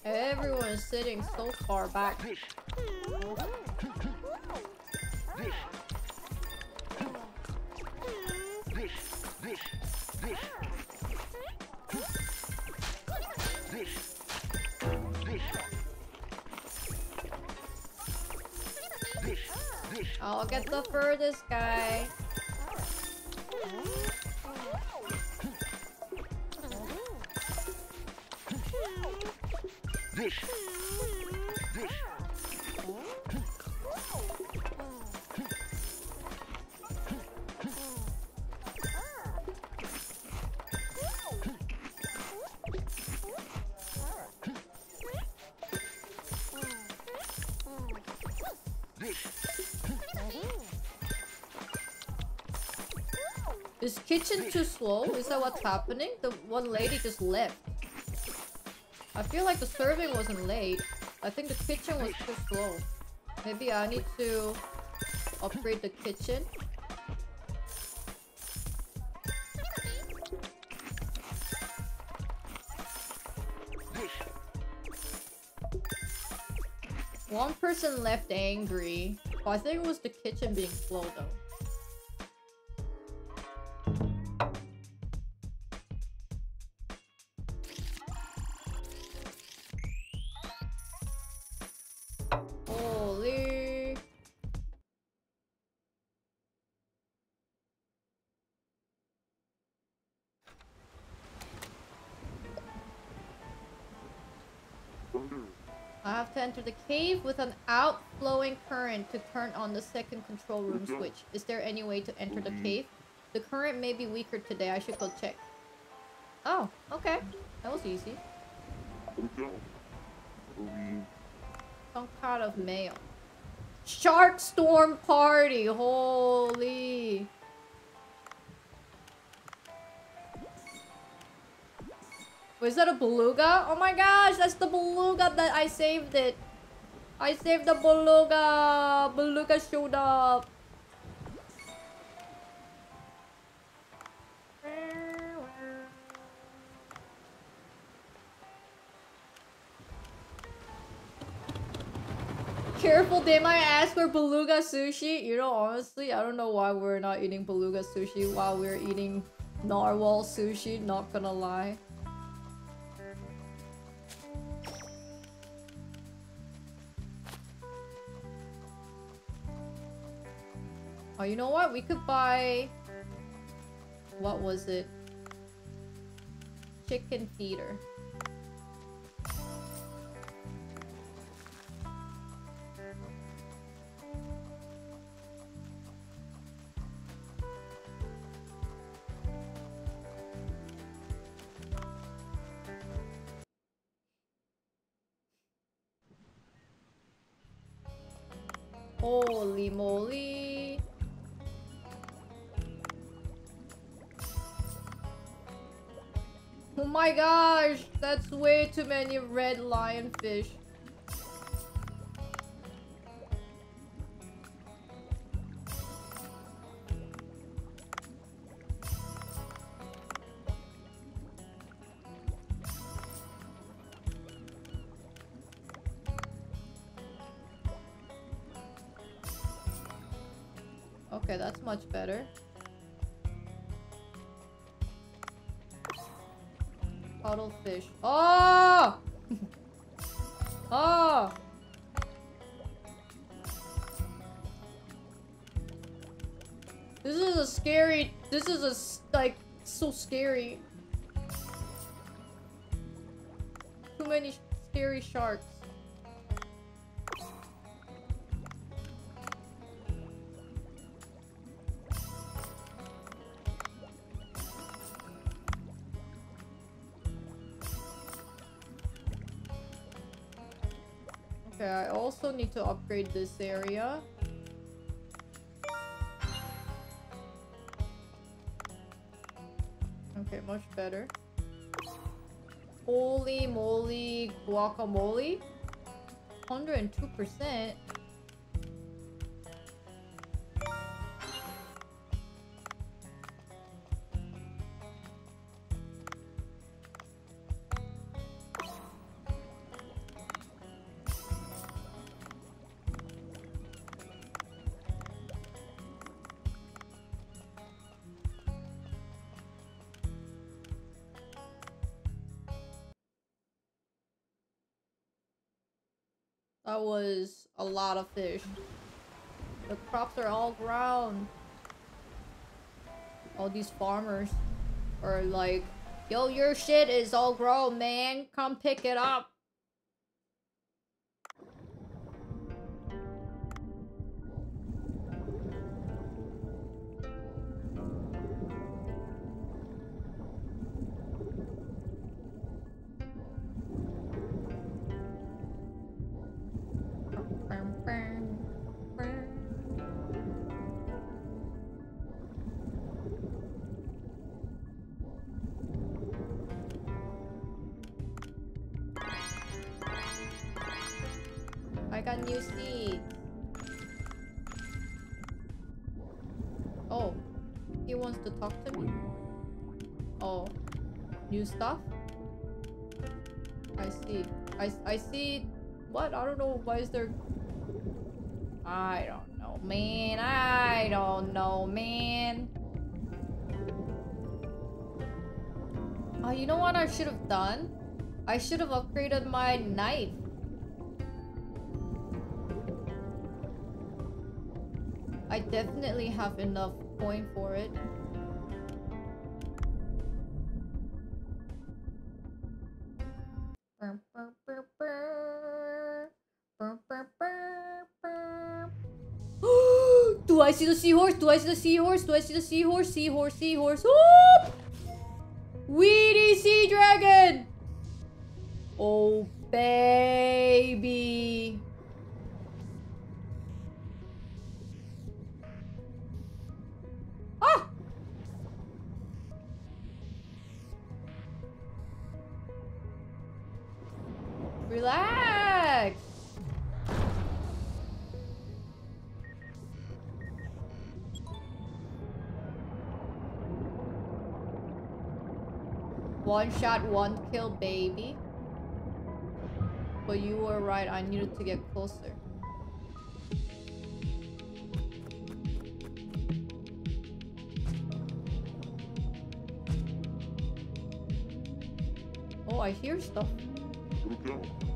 Everyone's sitting so far back. I'll get the furthest guy. What's happening? The one lady just left. I feel like the serving wasn't late. I think the kitchen was too slow. Maybe I need to upgrade the kitchen. One person left angry. But I think it was the kitchen being slow though. Enter the cave with an outflowing current to turn on the second control room switch. Is there any way to enter the Mhm. cave? The current may be weaker today. I should go check. Oh, okay. That was easy. Halloween. Some kind of mail. Shark Storm Party! Holy! Was that a beluga? Oh my gosh, that's the beluga that I saved it. I saved the beluga. Beluga showed up. Careful, they might ask for beluga sushi. You know, honestly, I don't know why we're not eating beluga sushi while we're eating narwhal sushi, not gonna lie. Oh, you know what? We could buy... What was it? Chicken feeder. My gosh, that's way too many red lionfish. need to upgrade this area. Okay, much better. Holy moly guacamole. 102%. Lot of fish. The crops are all ground. All these farmers are like, yo, your shit is all grown, man. Come pick it up. What? I don't know. Why is there. I don't know, man. I don't know, man. Oh, you know what I should have done? I should have upgraded my knife. I definitely have enough coin for it. See the seahorse? See the seahorse? Seahorse? Seahorse, seahorse. One shot, one kill, baby. But you were right, I needed to get closer. Oh, I hear stuff.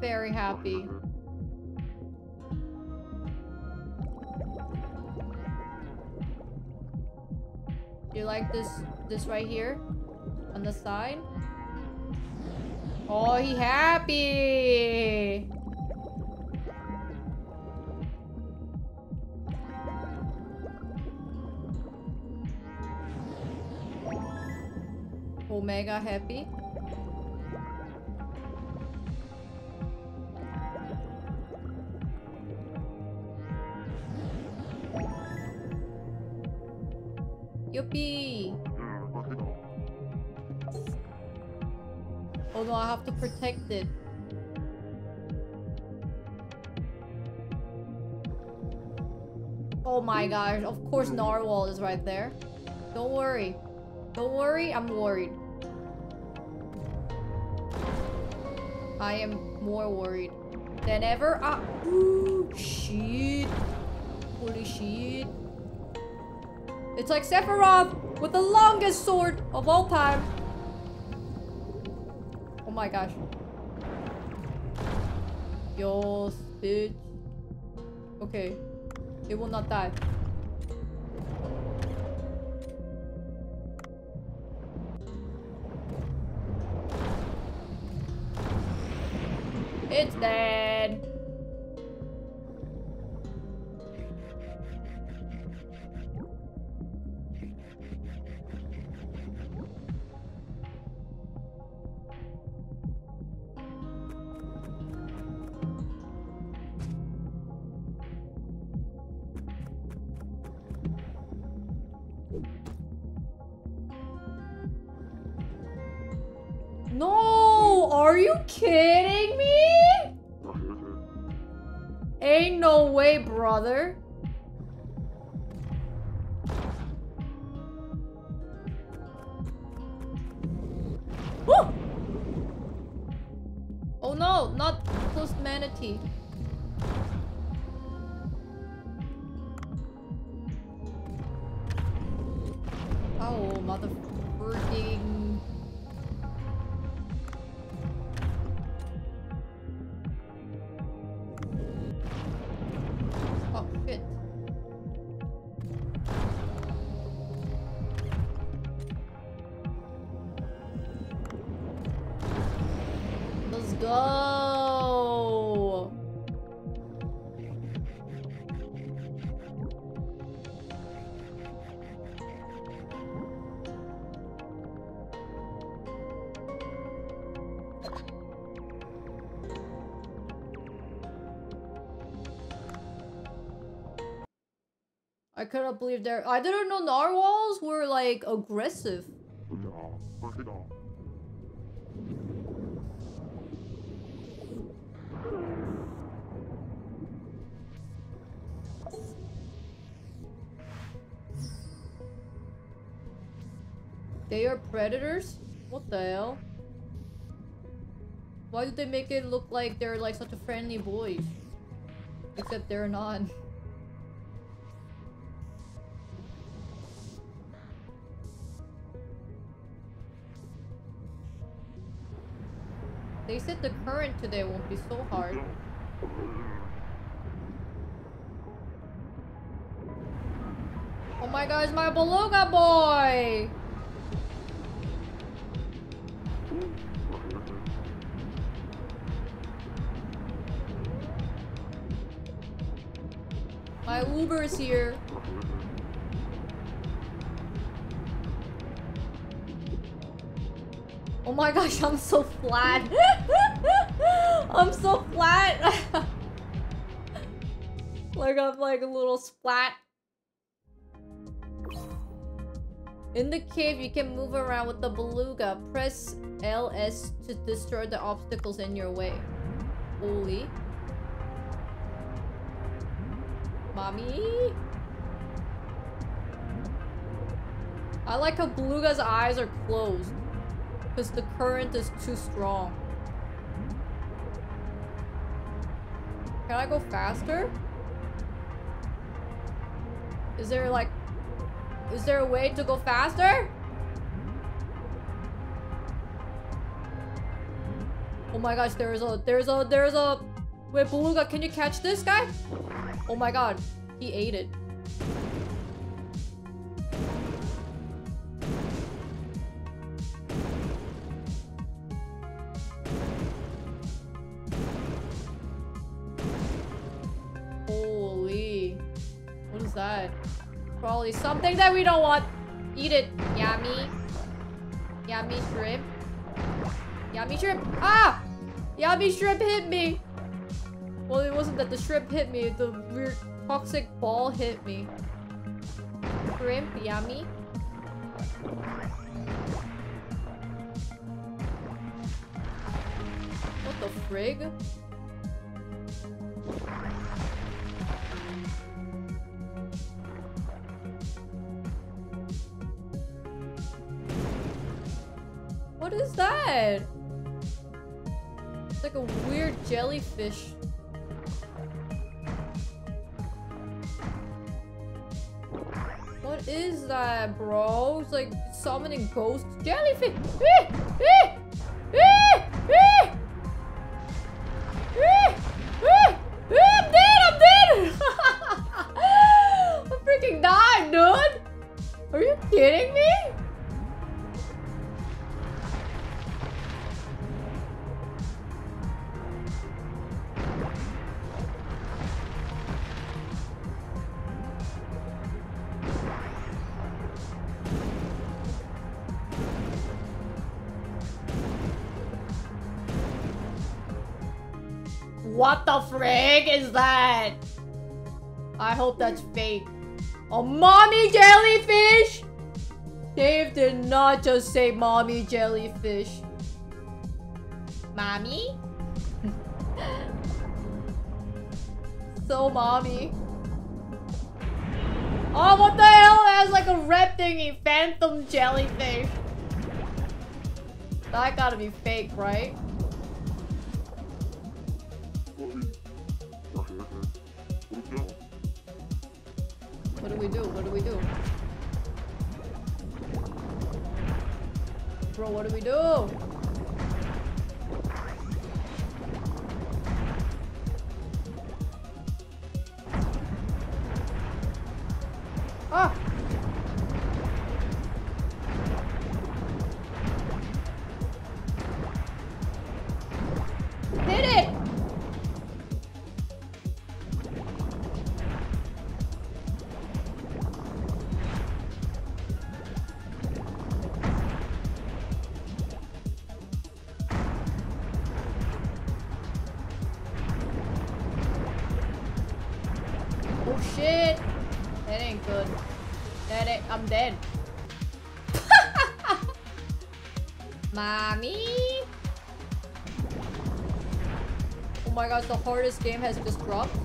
Very happy. You like this this right here? On the side? Oh, he happy! Omega happy. Oh my gosh, of course Narwhal is right there. Don't worry. Don't worry, I'm worried. I am more worried than ever. Ah, ooh, shit. Holy shit. It's like Sephiroth with the longest sword of all time. Oh my gosh. Yo, bitch. Okay. It will not die. I cannot believe they're. I didn't know narwhals were like aggressive. They are predators? What the hell? Why did they make it look like they're like such a friendly boys? Except they're not. They said the current today won't be so hard. Oh my god, my beluga boy! My Uber's here. Oh my gosh, I'm so flat. I'm so flat. like I'm like a little splat. In the cave, you can move around with the beluga. Press LS to destroy the obstacles in your way. Holy. Mommy? I like how beluga's eyes are closed. Because the current is too strong. Can I go faster? Is there like... Is there a way to go faster? Oh my gosh, there's a... There's a... There's a... Wait, Beluga, can you catch this guy? Oh my god. He ate it. Something that we don't want. Eat it. Yummy. Yummy shrimp. Yummy shrimp. Ah! Yummy shrimp hit me. Well, it wasn't that the shrimp hit me. The weird toxic ball hit me. Shrimp. Yummy. What the frig? It's like a weird jellyfish. What is that, bro? It's like summoning ghost jellyfish. Eh! Eh! That? I hope that's fake. A mommy jellyfish? Dave did not just say mommy jellyfish. Mommy? so mommy. Oh, what the hell? It has like a red thingy. Phantom jellyfish. That gotta be fake, right? What do we do? Hardest game has just dropped.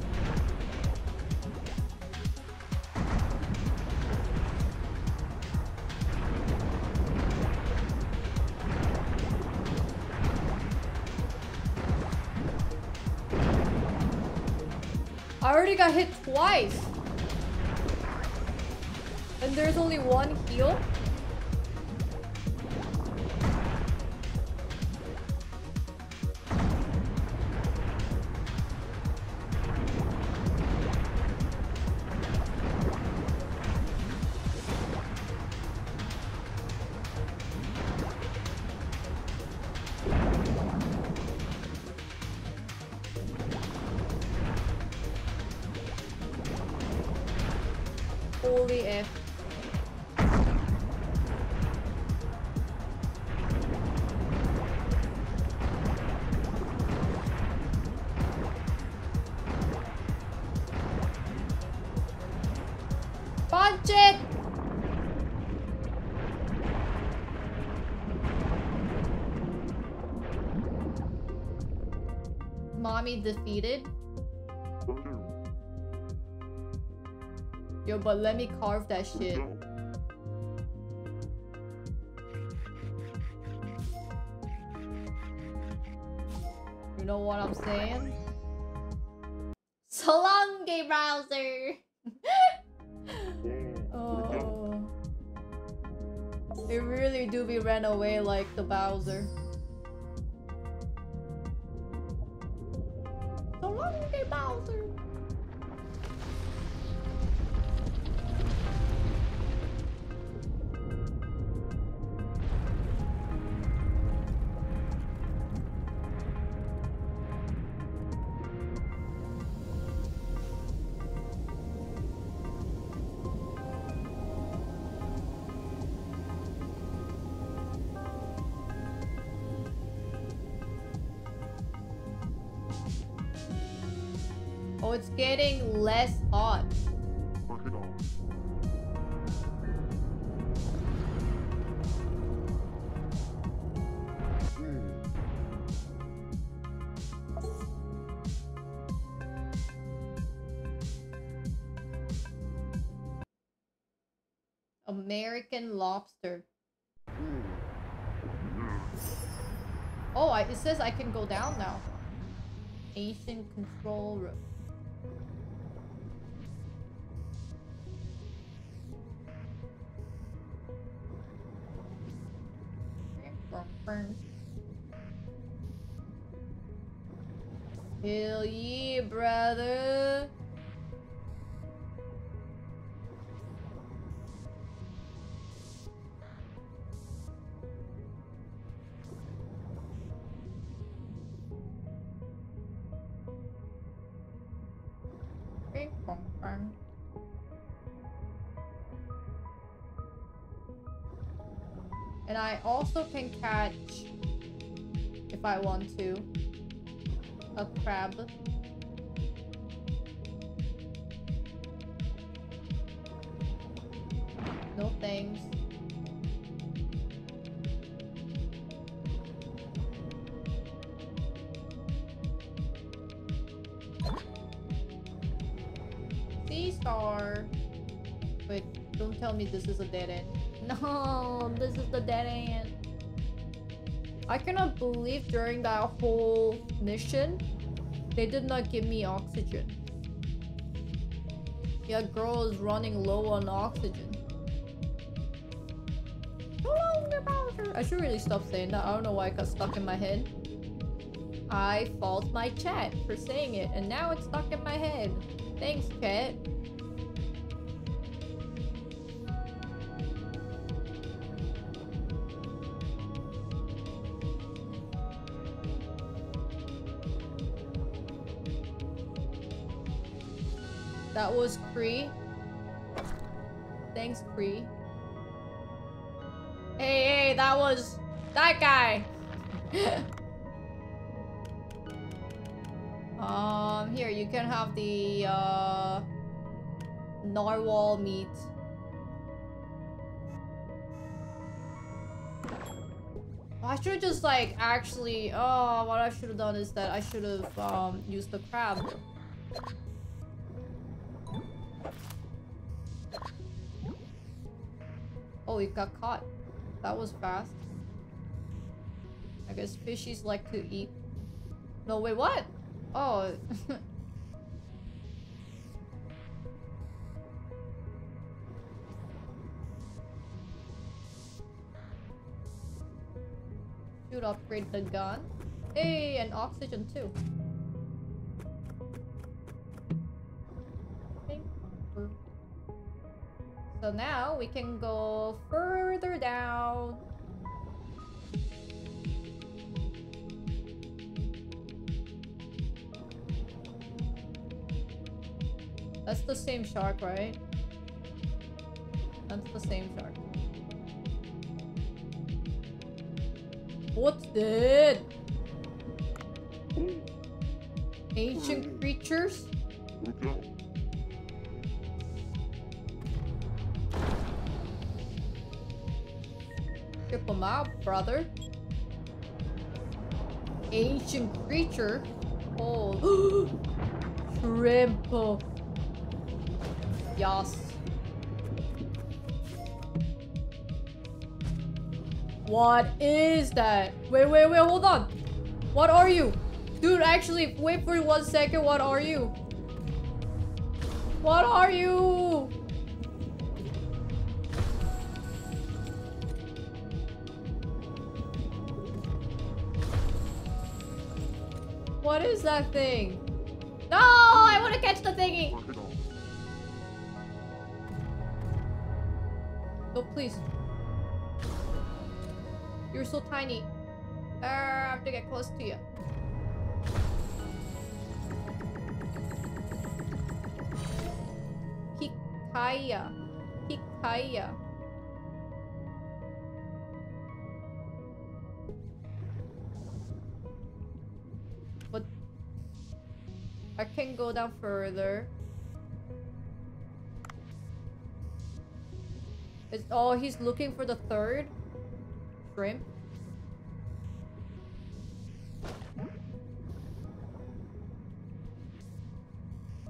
Holy F. Punch it! Mommy defeated? Yo, but let me carve that shit. You know what I'm saying? So long, gay browser! oh. It really do be ran away like the Bowser. Getting less hot. American lobster. Oh, it says I can go down now. Asian control room. Hell yeah, brother. And I also can catch, if I want to, a crab. No thanks. Sea star. Wait, don't tell me this is a dead end. No, this is the dead end. I cannot believe during that whole mission, they did not give me oxygen. Yeah, girl is running low on oxygen. I should really stop saying that. I don't know why it got stuck in my head. I fault my chat for saying it, and now it's stuck in my head. Thanks, chat. That was Cree. Thanks, Cree. Hey, hey, that was that guy. um, here you can have the uh, narwhal meat. I should just like actually. Oh, what I should have done is that I should have um used the crab. Oh, it got caught. That was fast. I guess fishies like to eat. No, wait, what? Oh. Should upgrade the gun. Hey, and oxygen too. So now we can go further down. That's the same shark, right? That's the same shark. What's that? Ancient creatures? Look out. Them out, brother. Ancient creature? Oh. Shrimp. Yas. What is that? Wait, wait, wait, hold on. What are you? Dude, actually, wait for one second. What are you? What are you? What is that thing? No, I want to catch the thingy. No, please. You're so tiny. Uh, I have to get close to you. Hikaya. Hikaya. Down further. It's, oh, he's looking for the third shrimp.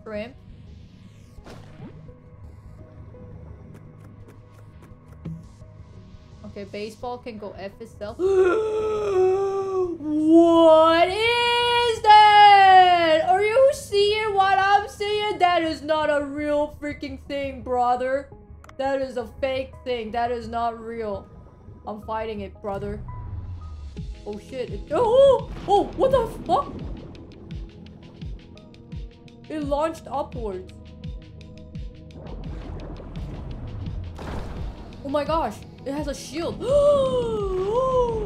Shrimp. Okay, baseball can go F itself. what is freaking thing, brother. That is a fake thing. That is not real. I'm fighting it, brother. Oh shit. It oh, oh, oh what the fuck? It launched upwards. Oh my gosh. It has a shield. Oh!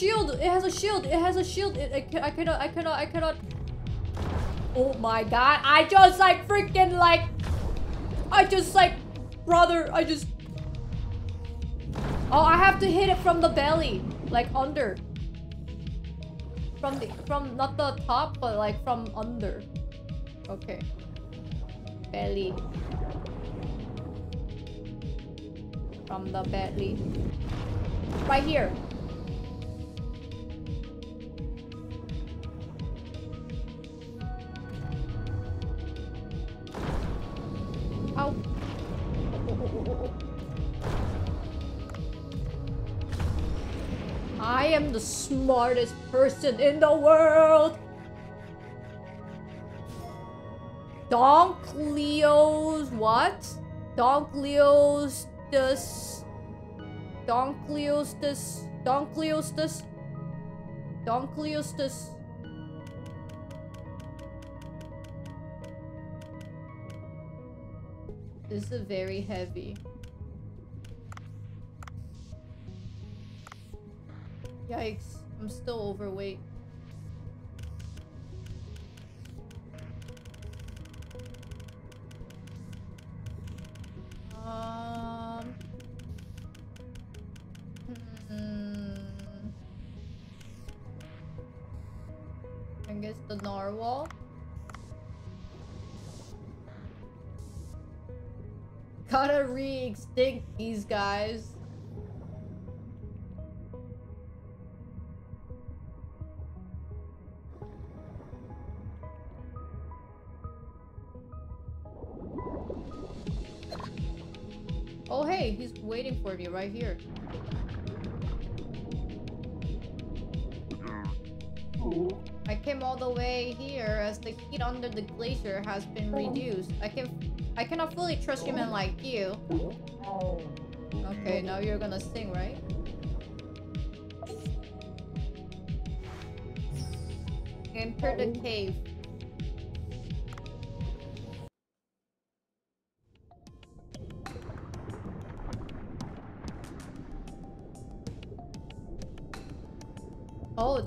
Shield. It has a shield. It has a shield. It, I, ca- I cannot. I cannot. I cannot. Oh my god! I just like freaking like. I just like, brother. I just. Oh, I have to hit it from the belly, like under. From the from not the top, but like from under. Okay. Belly. From the belly. Right here. Smartest person in the world. Donkleos what? Donkleostus. Donkleostus. Donkleostus. Donkleostus. This is a very heavy. Yikes, I'm still overweight. Um. Hmm. I guess the narwhal. Gotta re-extinct these guys. Me right here. I came all the way here as the heat under the glacier has been reduced. I can I cannot fully trust human like you. Okay, now you're gonna sing, right? Enter the cave.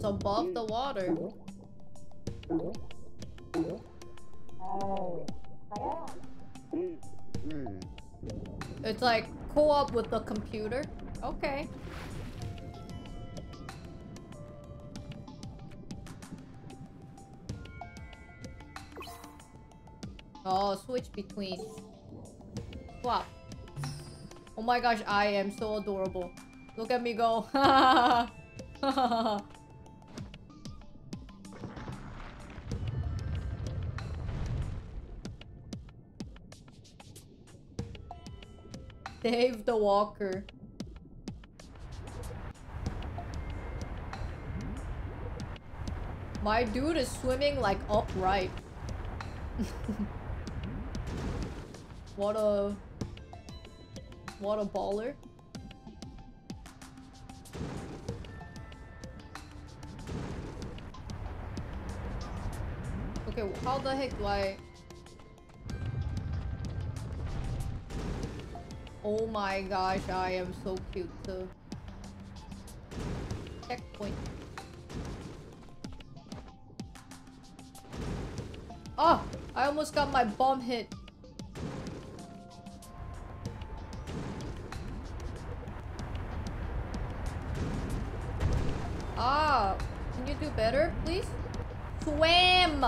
Above the water. It's like co-op with the computer. Okay. Oh, switch between. Swap. Oh my gosh, I am so adorable. Look at me go. Dave the Walker. My dude is swimming like upright. what a... What a baller. Okay, how the heck do I... Oh my gosh, I am so cute too. Checkpoint. Oh! I almost got my bomb hit. Ah! Can you do better, please? Swim!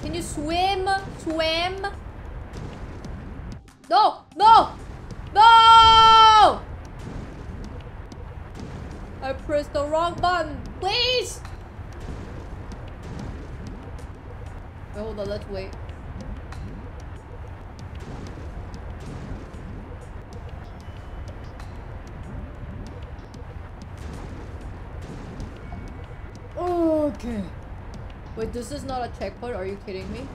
Can you swim? Swim? No! I pressed the wrong button. Please! Wait, hold on, let's wait. Okay. Wait, this is not a checkpoint? Are you kidding me?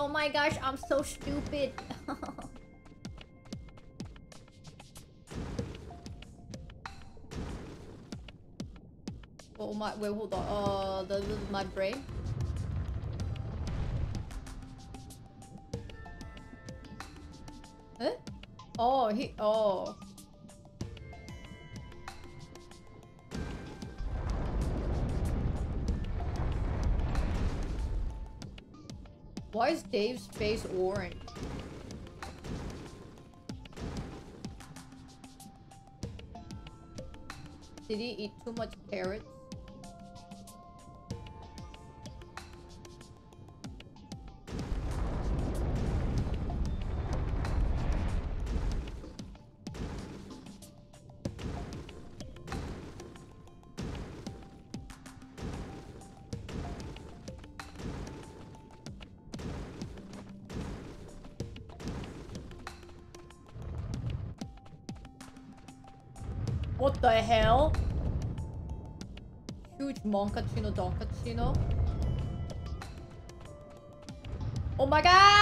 Oh my gosh, I'm so stupid. oh my, wait, hold on. Uh, the, the, my brain. Huh? Oh, he, oh. Why is Dave's face orange? Did he eat too much Huge moncachino doncachino. Oh my god!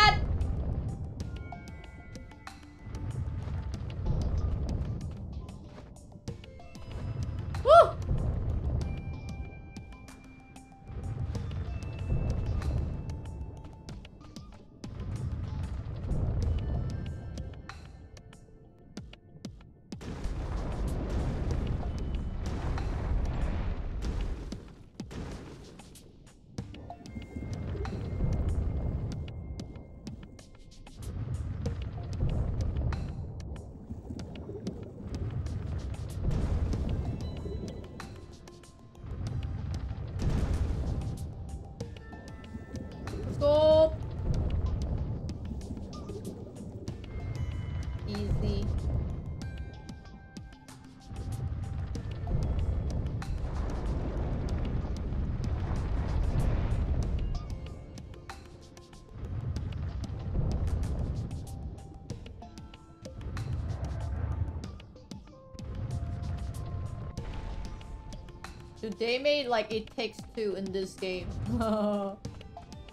They made like it takes two in this game.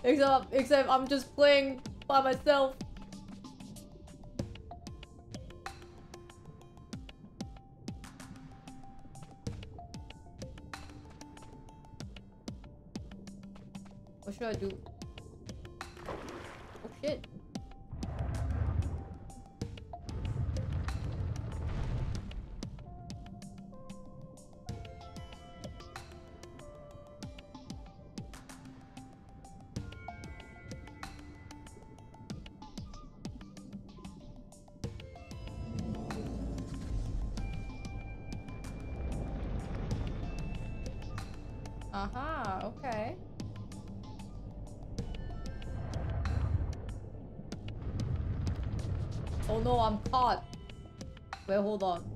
Except, except I'm just playing by myself. Hold on.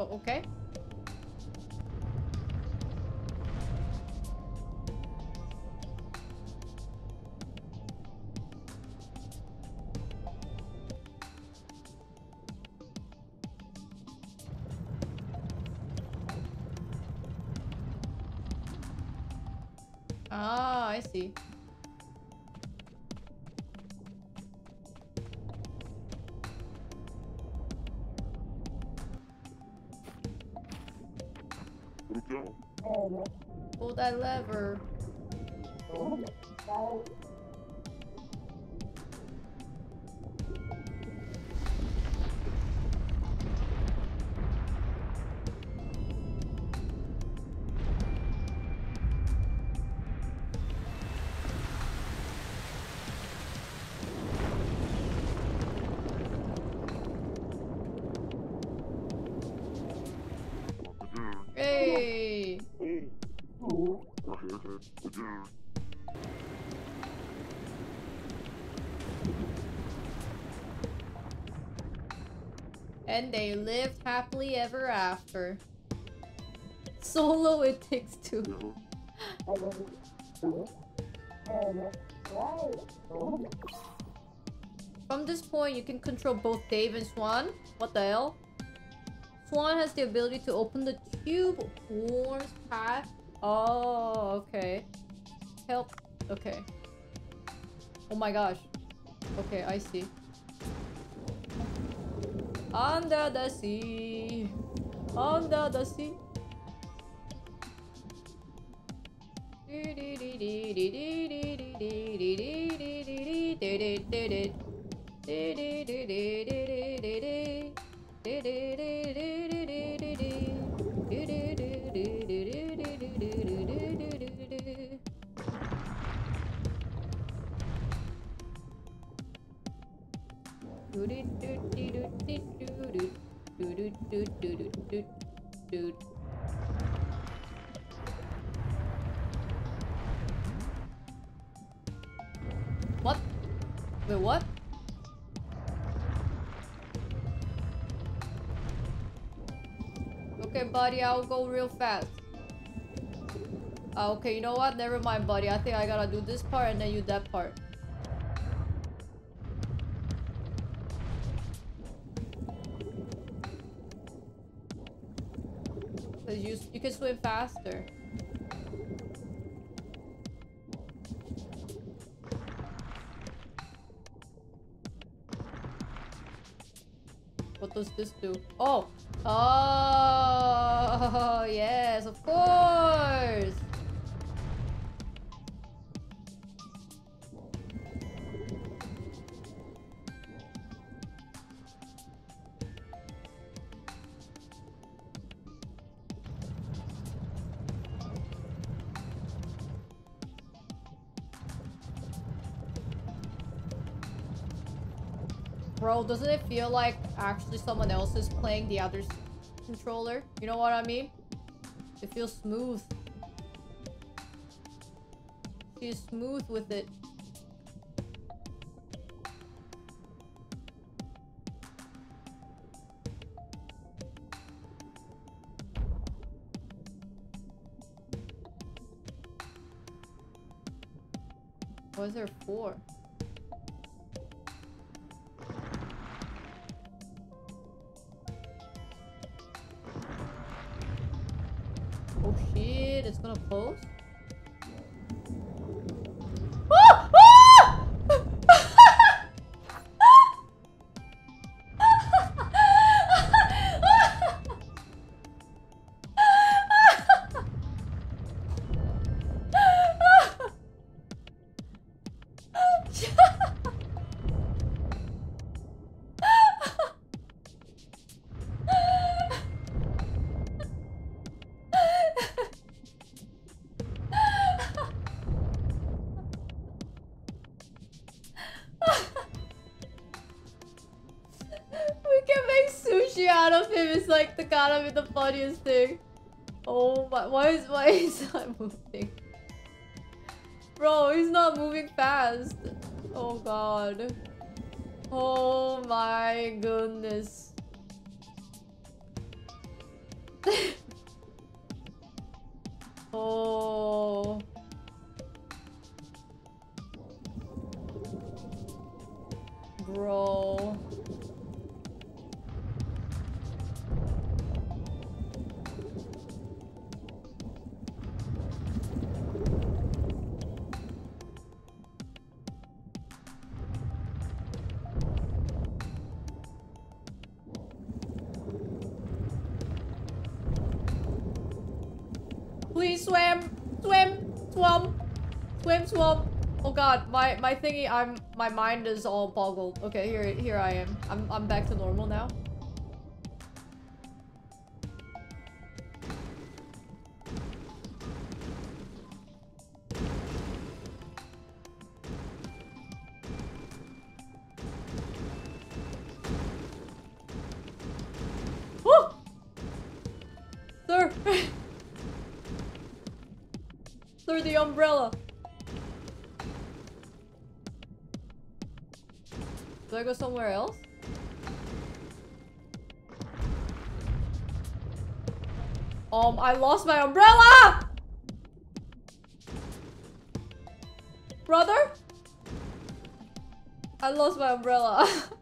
Oh, okay. Ah, I see. Pull that lever. And they lived happily ever after. Solo it takes two. From this point, you can control both Dave and Swan. What the hell? Swan has the ability to open the tube horn's path. Oh, okay. Help. Okay. Oh my gosh. Okay, I see. Under the sea. Under the sea. What? Wait, what? Okay, buddy, I'll go real fast. Ah, okay, you know what? Never mind, buddy. I think I gotta do this part and then you that part. Faster. What does this do? Oh! Oh! Bro, doesn't it feel like actually someone else is playing the other controller? You know what I mean? It feels smooth. She's smooth with it. What is there for? The funniest thing. Oh my why is why is not moving? Bro, he's not moving fast. Oh god. Oh my goodness. Please swim, swim, swim, swim, swim. Oh god, my my thingy, I'm my mind is all boggled. Okay, here here I am. I'm I'm back to normal now. Go somewhere else? Um, I lost my umbrella! Brother? I lost my umbrella.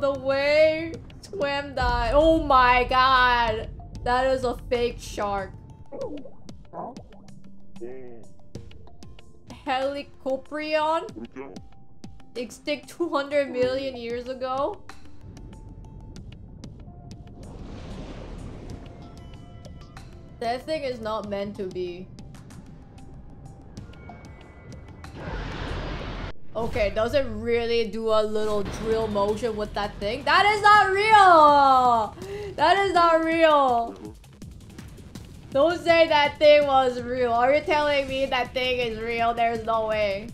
the way Swan died. Oh my god. That is a fake shark. Helicoprion? Extinct 200 million years ago? That thing is not meant to be. Okay, does it really do a little drill motion with that thing? That is not real! That is not real! Don't say that thing was real. Are you telling me that thing is real? There's no way.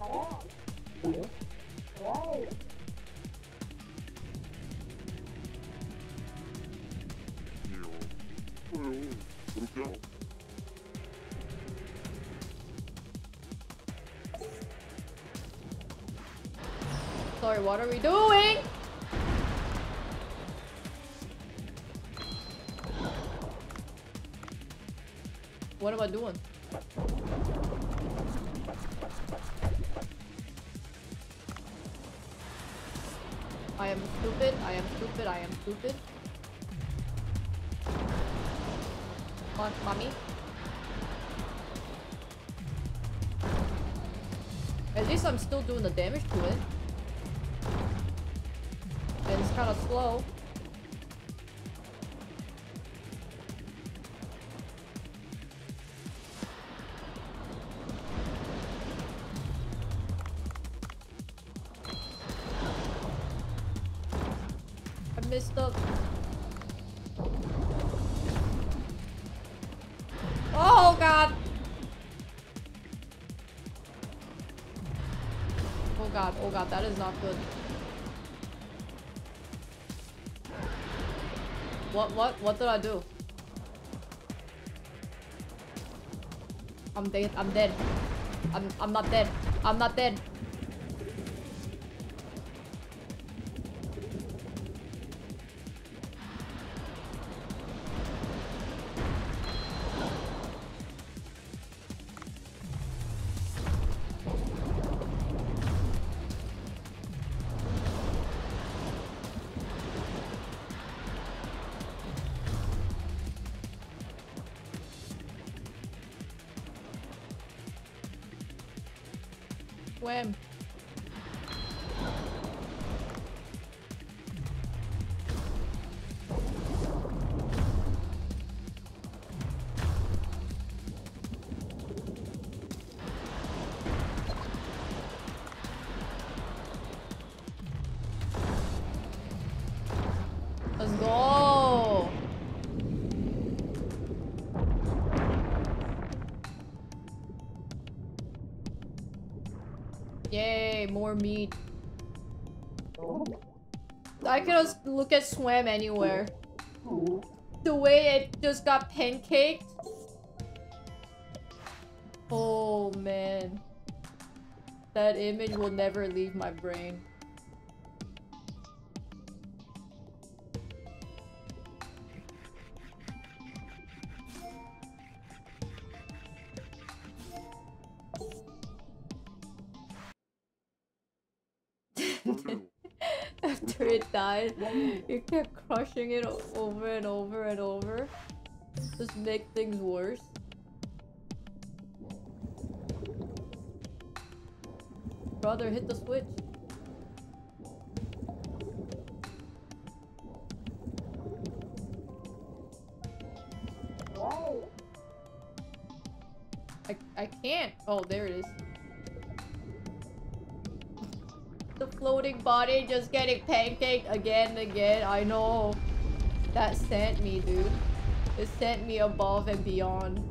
What are we doing? What am I doing? I am stupid, I am stupid, I am stupid. Come on, mommy. At least I'm still doing the damage to it. I missed up. Oh god! Oh god, oh god, that is not good. What, what, what did I do? I'm dead, I'm dead. I'm, I'm not dead. I'm not dead. I can just look at swam anywhere. The way it just got pancaked. Oh man. That image will never leave my brain. you kept crushing it over and over and over. Just make things worse. Brother, hit the switch. I, I can't. Oh, there it is. Floating body just getting pancaked again and again. I know. That sent me, dude. It sent me above and beyond.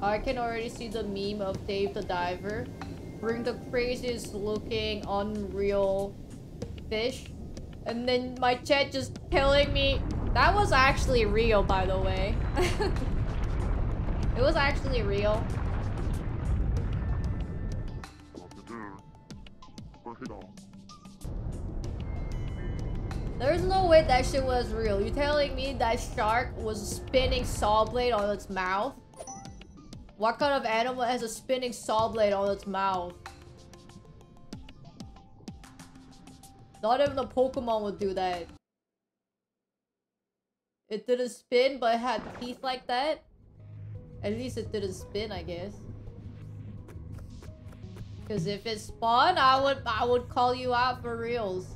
I can already see the meme of Dave the Diver. Bring the craziest looking unreal fish. And then my chat just telling me that was actually real by the way. it was actually real. There's no way that shit was real. You're telling me that shark was a spinning saw blade on its mouth? What kind of animal has a spinning saw blade on its mouth? Not even a Pokemon would do that. It didn't spin, but it had teeth like that. At least it didn't spin, I guess. Cause if it spun, I would I would call you out for reals.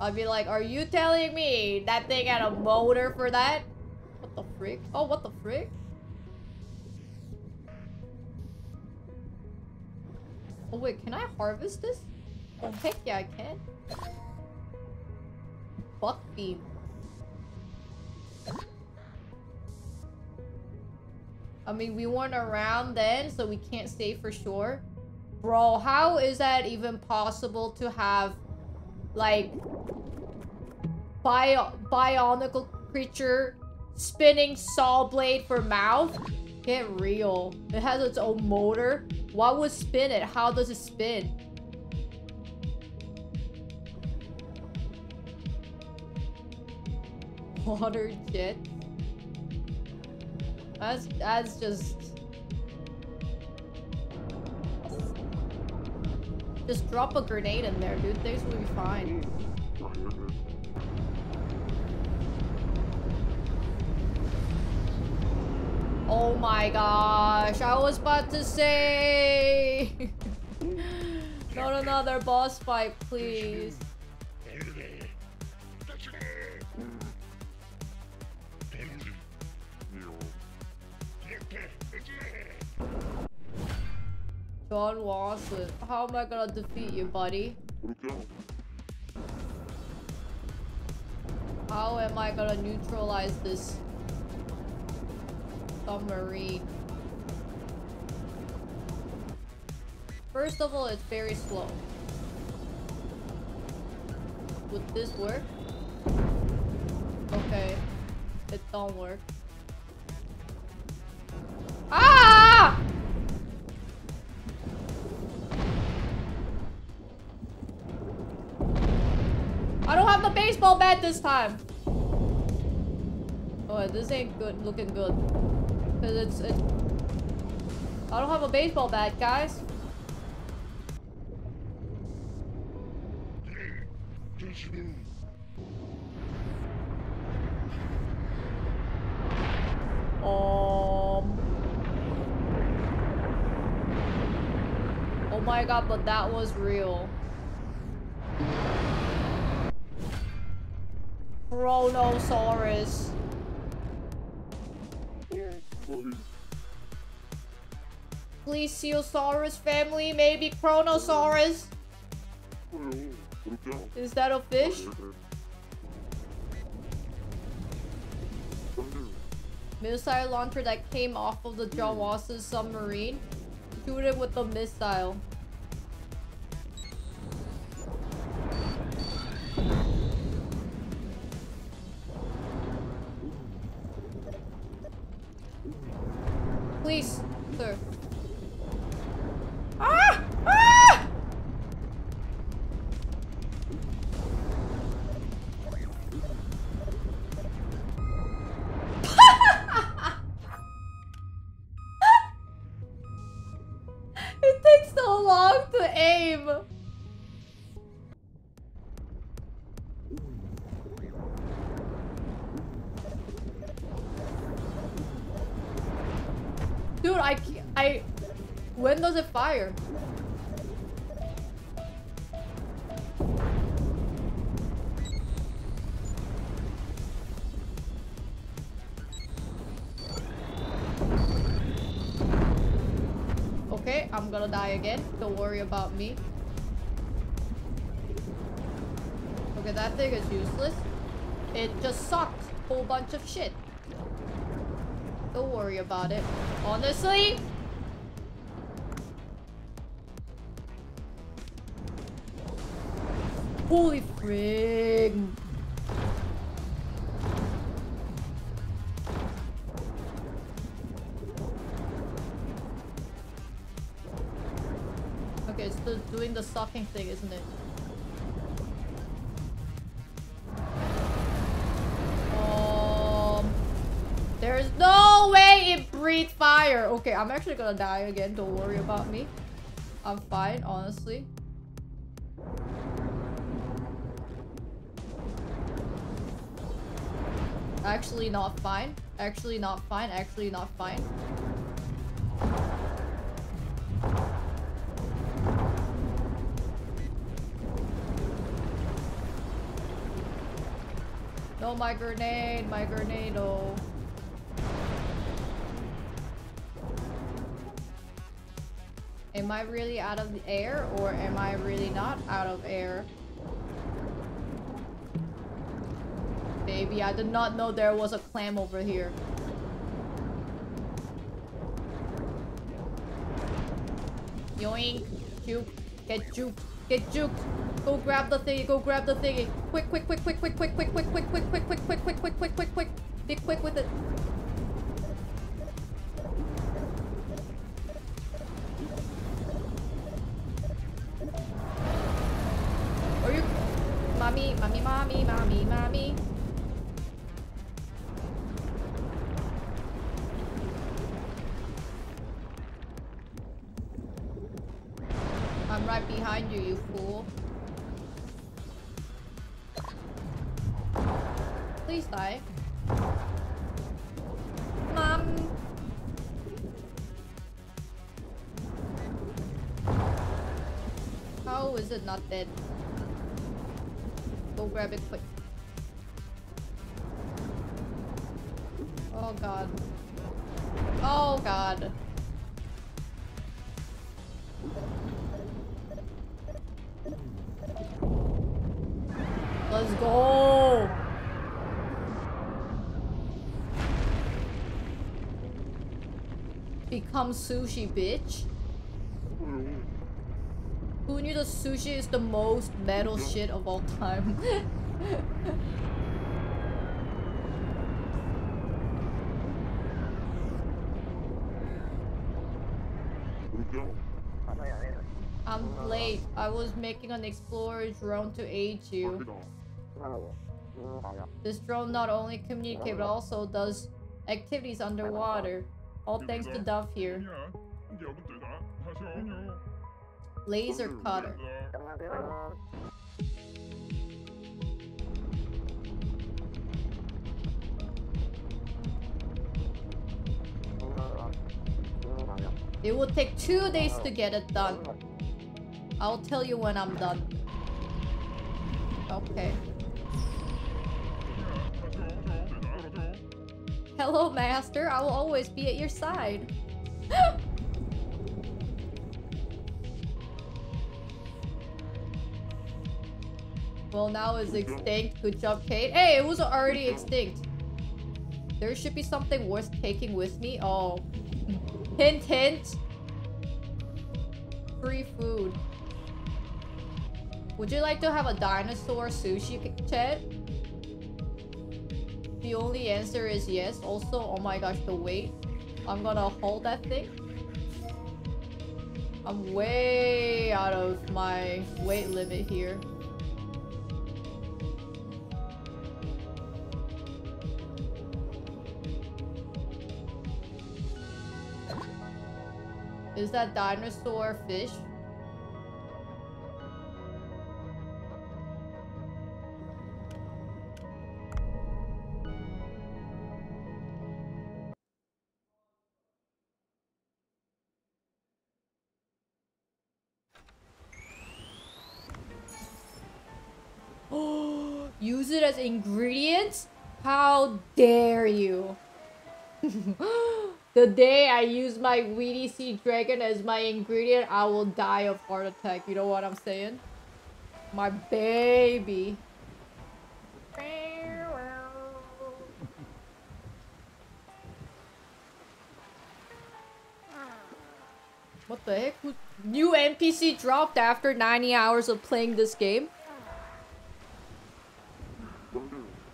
I'd be like, are you telling me that thing had a motor for that? What the frick? Oh, what the frick? Oh wait, can I harvest this? Oh heck yeah, I can. Buck beam. I mean, we weren't around then, so we can't say for sure. Bro, how is that even possible to have, like, bio bionical creature spinning saw blade for mouth? Get real. It has its own motor. What would spin it? How does it spin? Water jet. That's that's just just drop a grenade in there, dude. Things will be fine. Oh my gosh, I was about to say. Not another boss fight, please. John Watson, how am I gonna defeat you, buddy? How am I gonna neutralize this submarine? First of all, it's very slow. Would this work? Okay. It don't work. Ah! I don't have the baseball bat this time. Oh, this ain't good. Looking good. Cause it's it's. I don't have a baseball bat, guys. Um. Oh my god, but that was real. Kronosaurus. Plesiosaurus family, maybe Kronosaurus. Is that a fish? Missile launcher that came off of the John submarine. Shoot it with the missile. Please, sir. Ah! Ah! It takes so long to aim. When does it fire? Okay, I'm gonna die again. Don't worry about me. Okay, that thing is useless. It just sucks. Whole bunch of shit. Don't worry about it. Honestly, Holy frig. Okay, it's doing the sucking thing, isn't it? Um, there's no way it breathed fire. Okay, I'm actually gonna die again. Don't worry about me. I'm fine, honestly. Actually not fine. Actually not fine. Actually not fine. No, my grenade. My grenade. Oh. Am I really out of the air or am I really not out of air? Baby, I did not know there was a clam over here. Yoink. Juke. Get juked. Get juked. Go grab the thingy. Go grab the thingy. Quick, quick, quick, quick, quick, quick, quick, quick, quick, quick, quick, quick, quick, quick, quick, quick, quick, quick. Be quick with it. Dead? Go grab it quick. Oh god. Oh god. Let's go. Become sushi, bitch. sushi is the most metal mm-hmm. shit of all time. I'm late. I was making an explorer drone to aid you. This drone not only communicates but also does activities underwater. All thanks to Duff here. Laser cutter. It will take two days to get it done. I'll tell you when I'm done. Okay. Hello, master. I will always be at your side. well, now it's extinct. Good job, Kate. Hey, it was already extinct. There should be something worth taking with me. Oh. hint, hint. Free food. Would you like to have a dinosaur sushi, Chet? The only answer is yes. Also, oh my gosh, the weight. I'm gonna hold that thing. I'm way out of my weight limit here. Is that dinosaur fish? Use it as ingredients? How dare you? the day I use my Weedy Sea Dragon as my ingredient, I will die of heart attack. You know what I'm saying? My baby. What the heck? New NPC dropped after 90 hours of playing this game?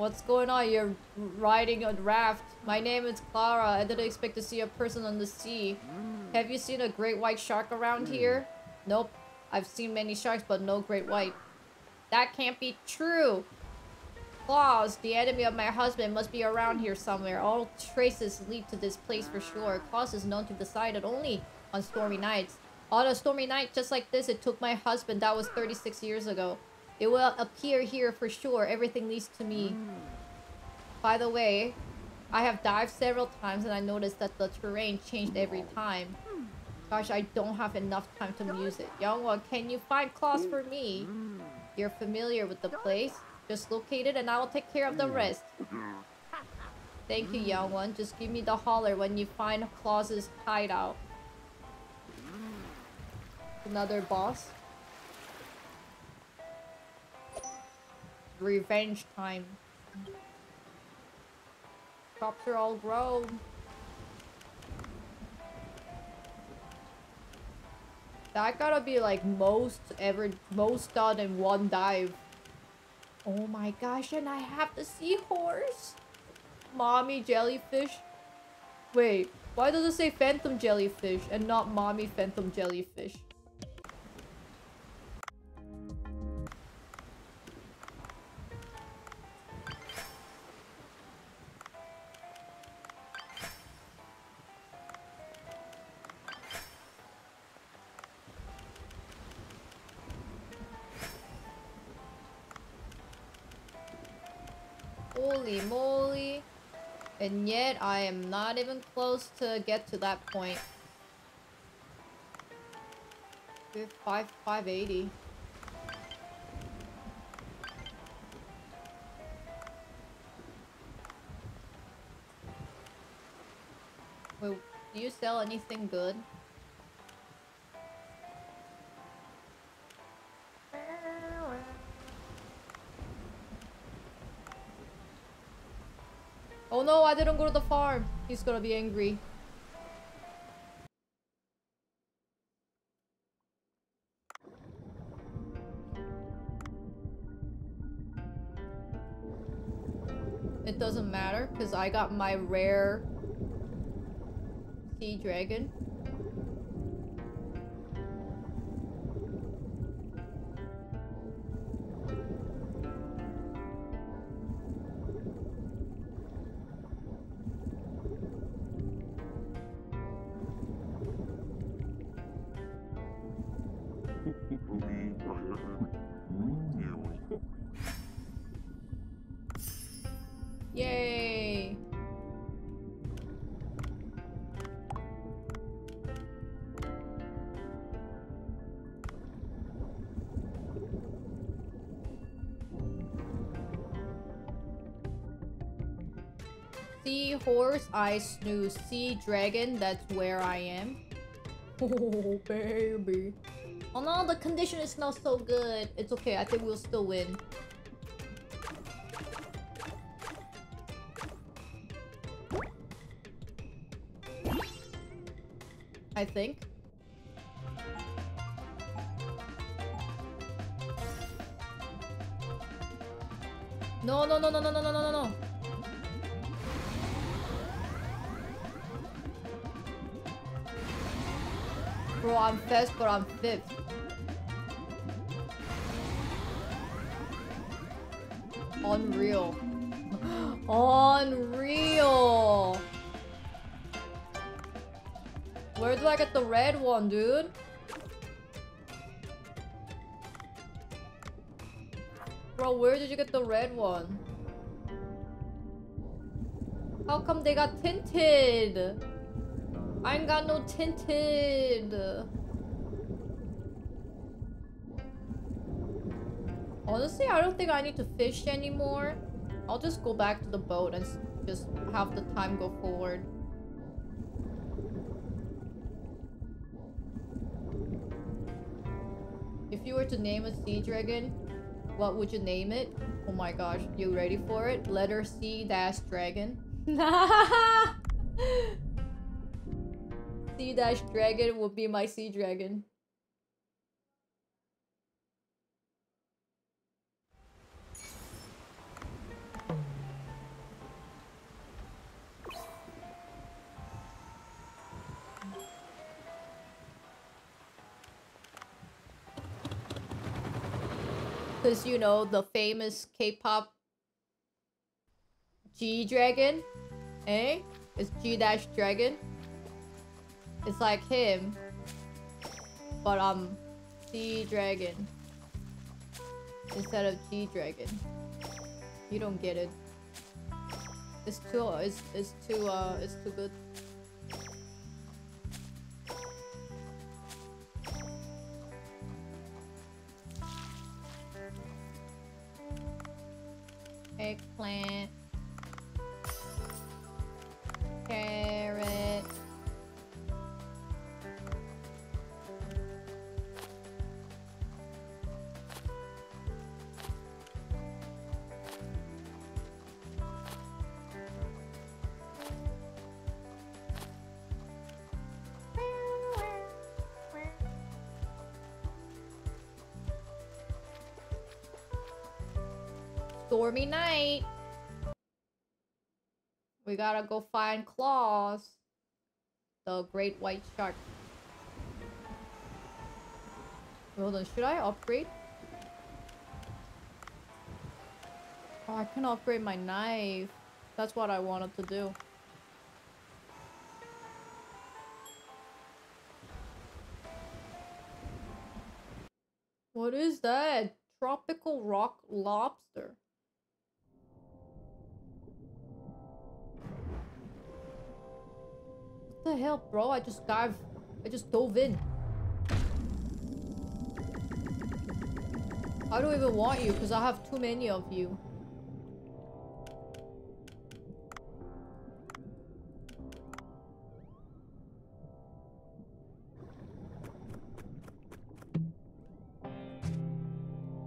What's going on? You're riding a raft. My name is Clara. I didn't expect to see a person on the sea. Have you seen a great white shark around hmm. here? Nope. I've seen many sharks, but no great white. That can't be true. Klaus, the enemy of my husband, must be around here somewhere. All traces lead to this place for sure. Klaus is known to decide it only on stormy nights. On a stormy night just like this, it took my husband. That was 36 years ago. It will appear here for sure. Everything leads to me. By the way, I have dived several times and I noticed that the terrain changed every time. Gosh, I don't have enough time to muse it. Young one, can you find Klaus for me? You're familiar with the place. Just locate it and I will take care of the rest. Thank you, young one. Just give me the holler when you find Klaus's hideout. Another boss. Revenge time. Crops are all grown. That gotta be like most ever, most done in one dive. Oh my gosh, and I have the seahorse. Mommy jellyfish. Wait, why does it say phantom jellyfish and not mommy phantom jellyfish? And yet, I am not even close to get to that point. 5, 580. Wait, do you sell anything good? No, I didn't go to the farm. He's gonna be angry. It doesn't matter because I got my rare sea dragon. Horse, I snooze. Sea dragon, that's where I am. Oh, baby. Oh no, the condition is not so good. It's okay, I think we'll still win. I think. But I'm fifth. Unreal. Unreal. Where do I get the red one, dude? Bro, where did you get the red one? How come they got tinted? I ain't got no tinted. I don't think I need to fish anymore. I'll just go back to the boat and just have the time go forward. If you were to name a sea dragon, what would you name it? Oh my gosh, you ready for it? Letter C dash dragon. C dash dragon will be my sea dragon. Because, you know, the famous K-pop G-Dragon, eh? It's G Dash Dragon. It's like him, but um, C-Dragon instead of G-Dragon. You don't get it. It's too, it's, it's too, uh, it's too good. Stormy night. We gotta go find Klaus. The great white shark. Hold on, should I upgrade? Oh, I can upgrade my knife. That's what I wanted to do. What is that? Tropical rock lobster. The hell, bro? I just dive. I just dove in. I don't even want you because I have too many of you.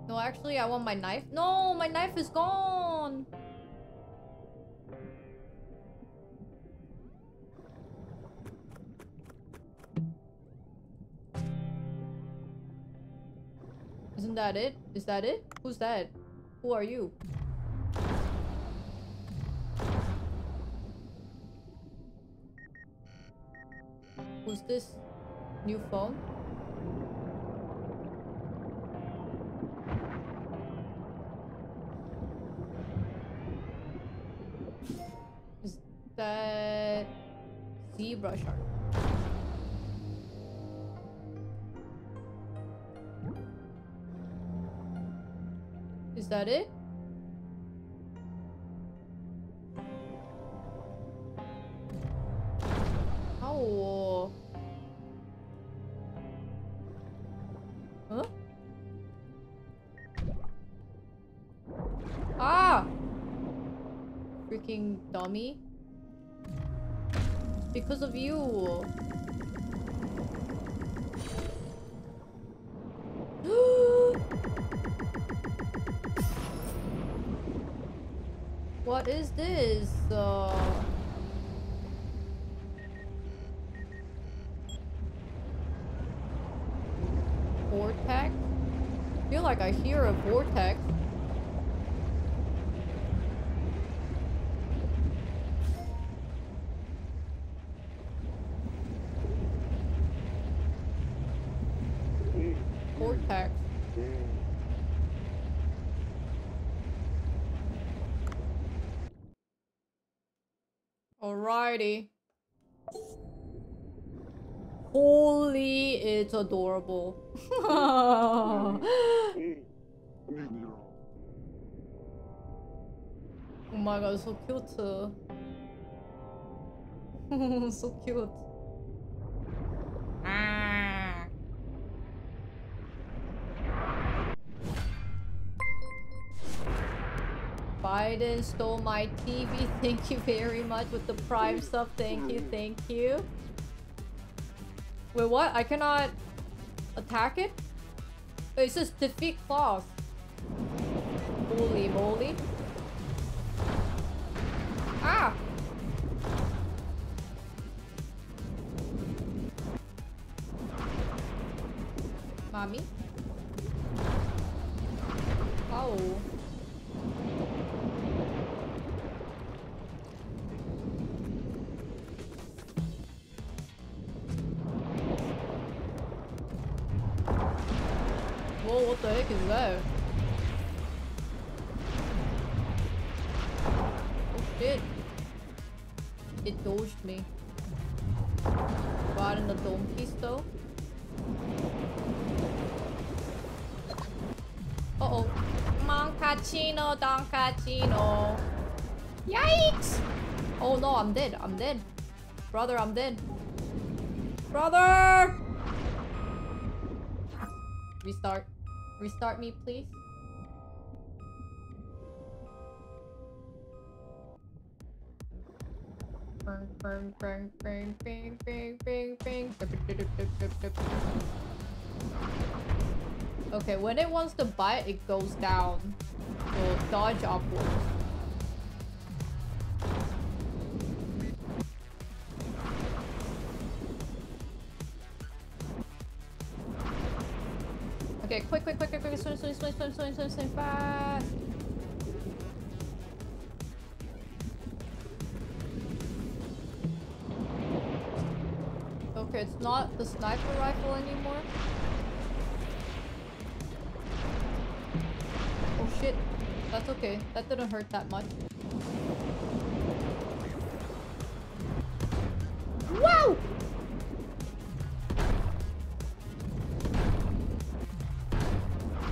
No, actually, I want my knife. No, my knife is gone. Isn't that it? Is that it? Who's that? Who are you? Who's this new phone? Is that zebra shark? That it? Oh. Huh? Ah! Freaking dummy. Because of you. Vortex? I feel like I hear a. Vortex. Alrighty. Holy, it's adorable. oh my god, so cute. so cute. Biden stole my TV. Thank you very much with the prime stuff. Thank you, thank you. Wait, what? I cannot attack it? It says defeat Klaus. Holy moly. Ah! Mommy? Dead. Brother, I'm dead. Brother! Restart. Restart me, please. Bang, bang, bang, bang, bang, bang, bang, bang. Okay, when it wants to bite, it goes down. So dodge upwards. Okay, it's not the sniper rifle anymore. Oh shit. That's okay. That didn't hurt that much. Wow!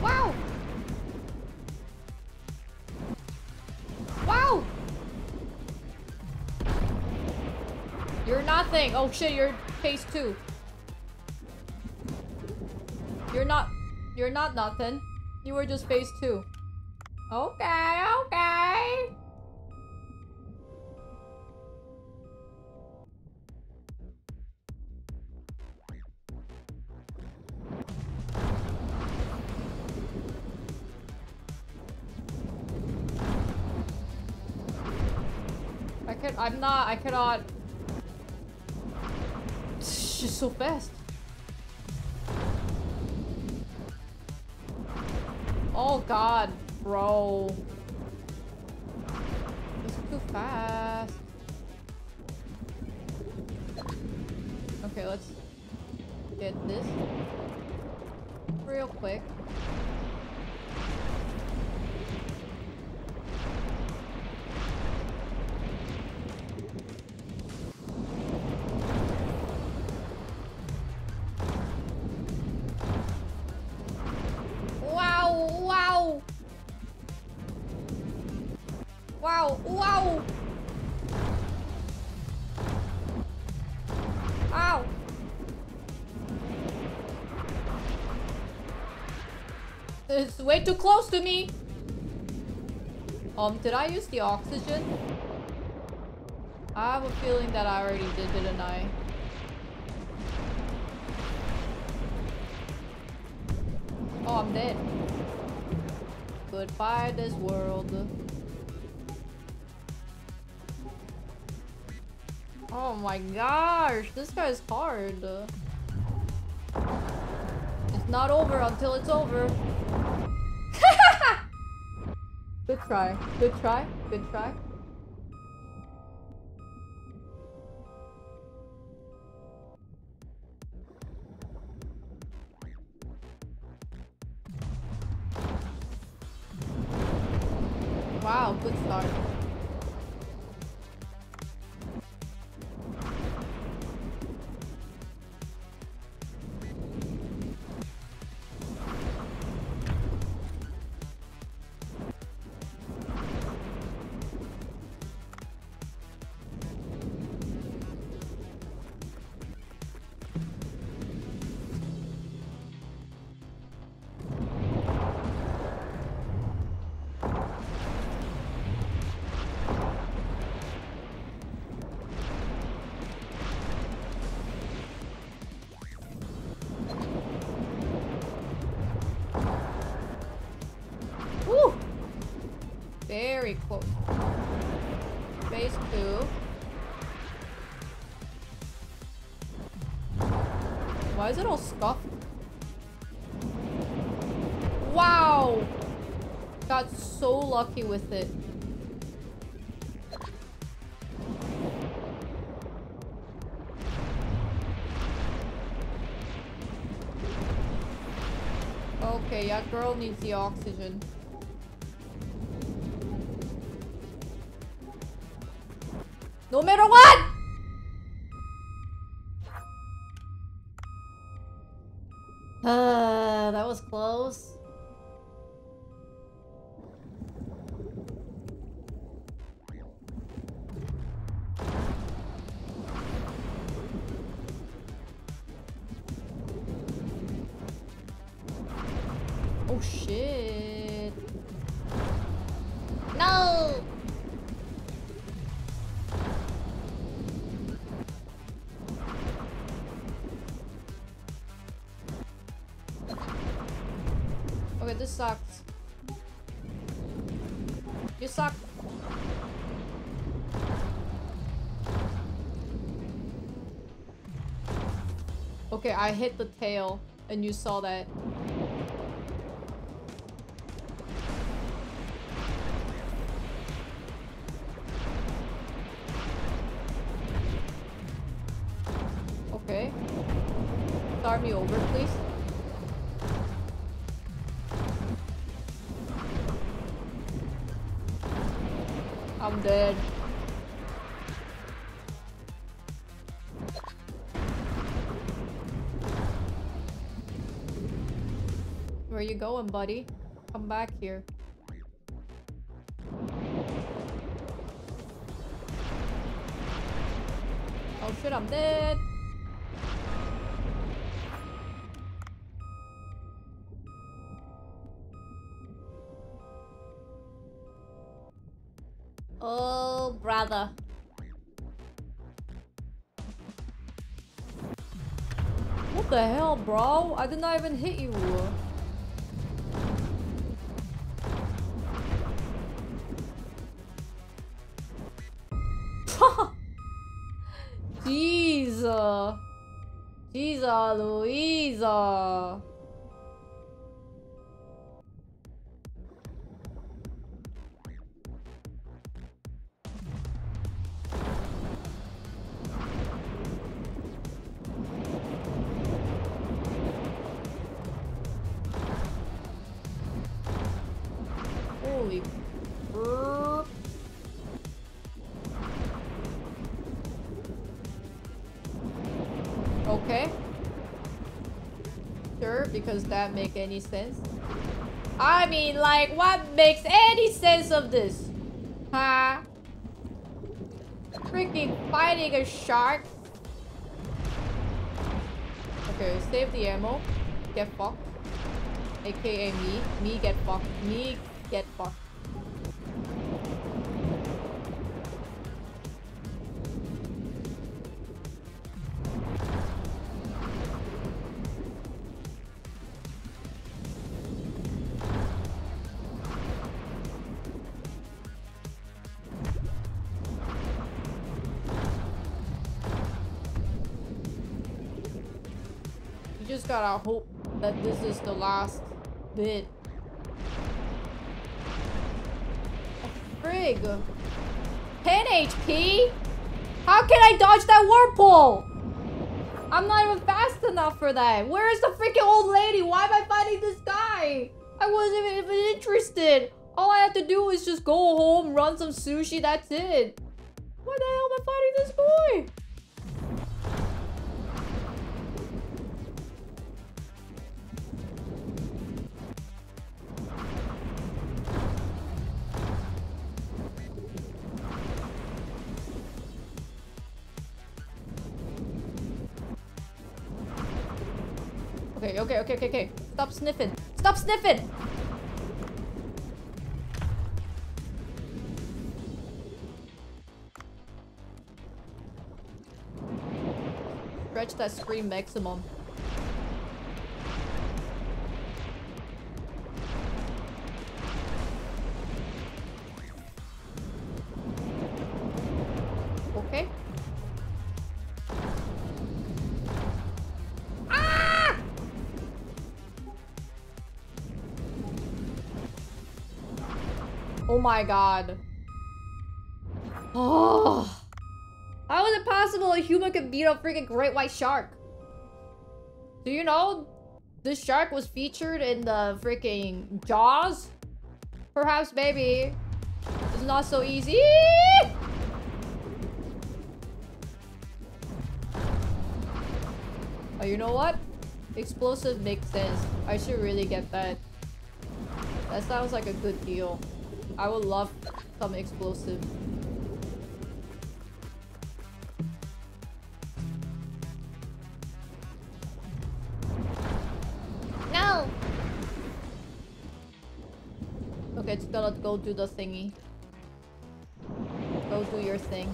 Wow! Wow! You're nothing. Oh shit, you're phase two. You're not. You're not nothing. You were just phase two. Okay, okay. I can I'm not I cannot She's so fast. Oh god, bro. It's too fast. Okay, let's get this real quick. Way too close to me. Um, did I use the oxygen? I have a feeling that I already did, didn't I? Oh, I'm dead. Goodbye, this world. Oh my gosh, this guy's hard. It's not over until it's over. Try, good try, good try. Lucky with it. Okay, that girl needs the oxygen. Suck. Okay, I hit the tail and you saw that. Going, buddy? Come back here. Oh shit, I'm dead. Oh, brother. What the hell, bro? I did not even hit you. Because that make any sense. I mean, like, what makes any sense of this? Huh? Freaking fighting a shark? Okay, save the ammo. Get fucked. AKA me. Me get fucked. Me get fucked. Gotta hope that this is the last bit. Frig. 10 HP? How can I dodge that whirlpool? I'm not even fast enough for that. Where is the freaking old lady? Why am I fighting this guy? I wasn't even interested. All I had to do was just go home, run some sushi, that's it. Okay, okay, okay. Stop sniffing. Stop sniffing! Stretch that screen maximum. My god. Oh. How is it possible a human could beat a freaking great white shark? Do you know this shark was featured in the freaking Jaws? Perhaps maybe it's not so easy. Oh, you know what? Explosive makes sense. I should really get that. That sounds like a good deal. I would love some explosive. No! Okay, it's gotta go do the thingy. Go do your thing.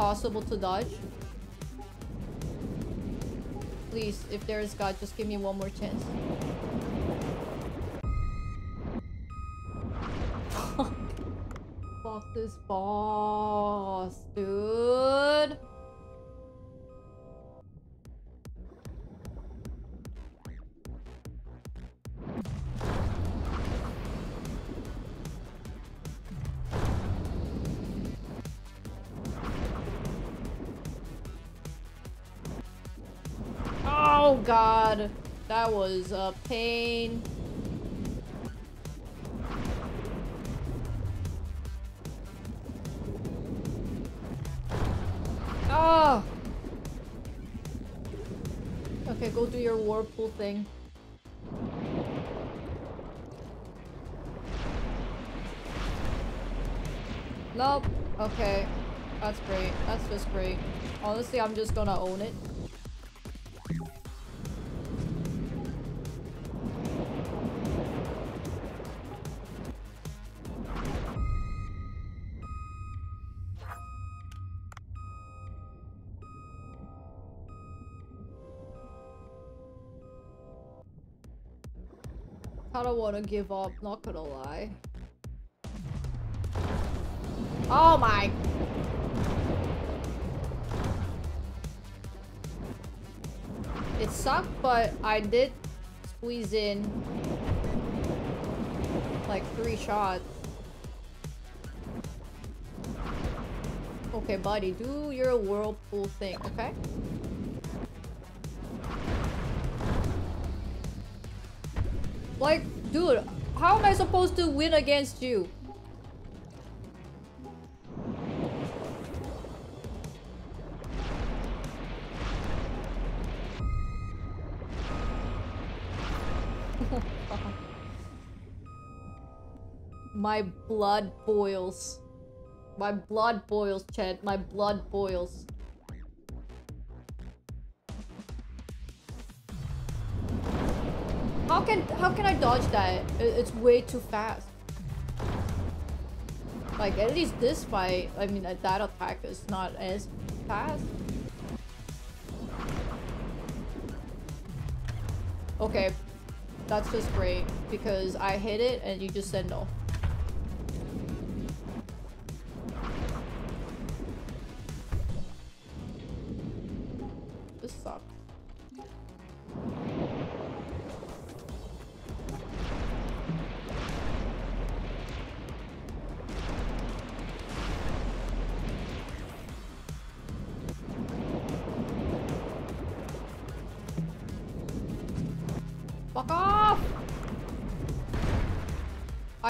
Literally not possible to dodge. Please, if there is God, just give me one more chance. Fuck this boss, god, that was a pain. Oh. Okay, go do your whirlpool thing. Nope. Okay. That's great. That's just great. Honestly, I'm just gonna own it. Wanna give up, not gonna lie. Oh my... It sucked, but I did squeeze in like three shots. Okay, buddy, do your whirlpool thing, okay? Dude, how am I supposed to win against you? My blood boils. My blood boils, Chad. My blood boils. Can how can I dodge that? It's way too fast. Like at least this fight, I mean, that attack is not as fast. Okay. That's just great. Because I hit it and you just said no.